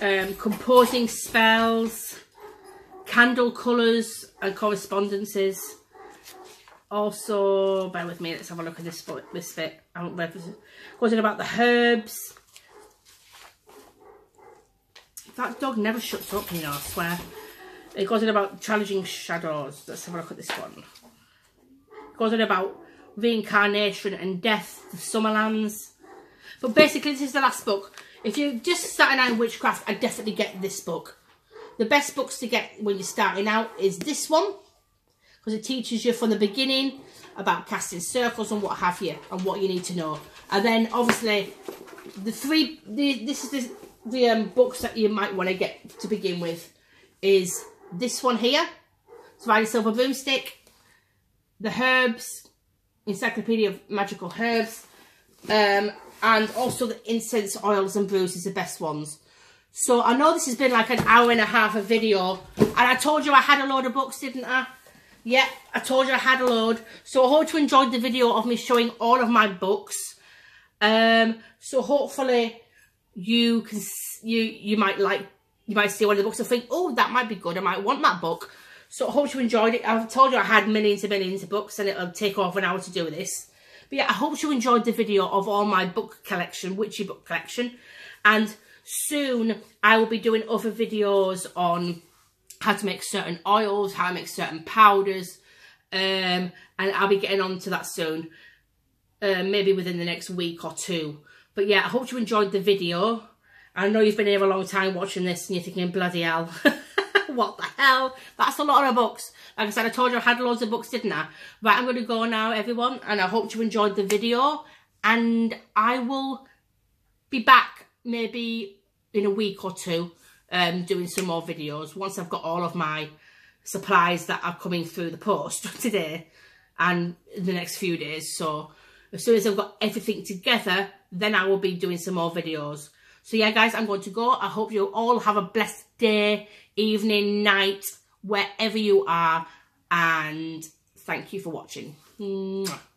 um, composing spells, candle colours and correspondences. Also, bear with me, let's have a look at this, this bit. I don't know if goes in about the herbs. That dog never shuts up, you know, I swear. It goes in about challenging shadows. Let's have a look at this one. It goes in about reincarnation and death, the Summerlands. But basically, this is the last book. If you're just starting out in witchcraft, I definitely get this book. The best books to get when you're starting out is this one. Because it teaches you from the beginning about casting circles and what have you. And what you need to know. And then obviously, the three, the, this is the, the um, books that you might want to get to begin with. Is this one here. Surviving Silver Broomstick. The Herbs. Encyclopedia of Magical Herbs. Um, and also the incense oils and brews is the best ones. So I know this has been like an hour and a half of video and I told you I had a load of books, didn't I? Yeah, I told you I had a load. So I hope you enjoyed the video of me showing all of my books. Um, so hopefully you can, you, you might like, you might see one of the books and think, oh, that might be good. I might want that book. So I hope you enjoyed it. I've told you I had millions and millions of books and it'll take over an hour to do this. But yeah, I hope you enjoyed the video of all my book collection, witchy book collection. And soon I will be doing other videos on how to make certain oils, how to make certain powders. Um, and I'll be getting on to that soon. Uh, maybe within the next week or two. But yeah, I hope you enjoyed the video. I know you've been here a long time watching this and you're thinking, bloody hell, what the hell? That's a lot of books. Like I said, I told you I had loads of books, didn't I? Right, I'm going to go now, everyone. And I hope you enjoyed the video. And I will be back maybe in a week or two um, doing some more videos once I've got all of my supplies that are coming through the post today and the next few days. So as soon as I've got everything together, then I will be doing some more videos. So yeah, guys, I'm going to go. I hope you all have a blessed day, evening, night, wherever you are. And thank you for watching. Mwah.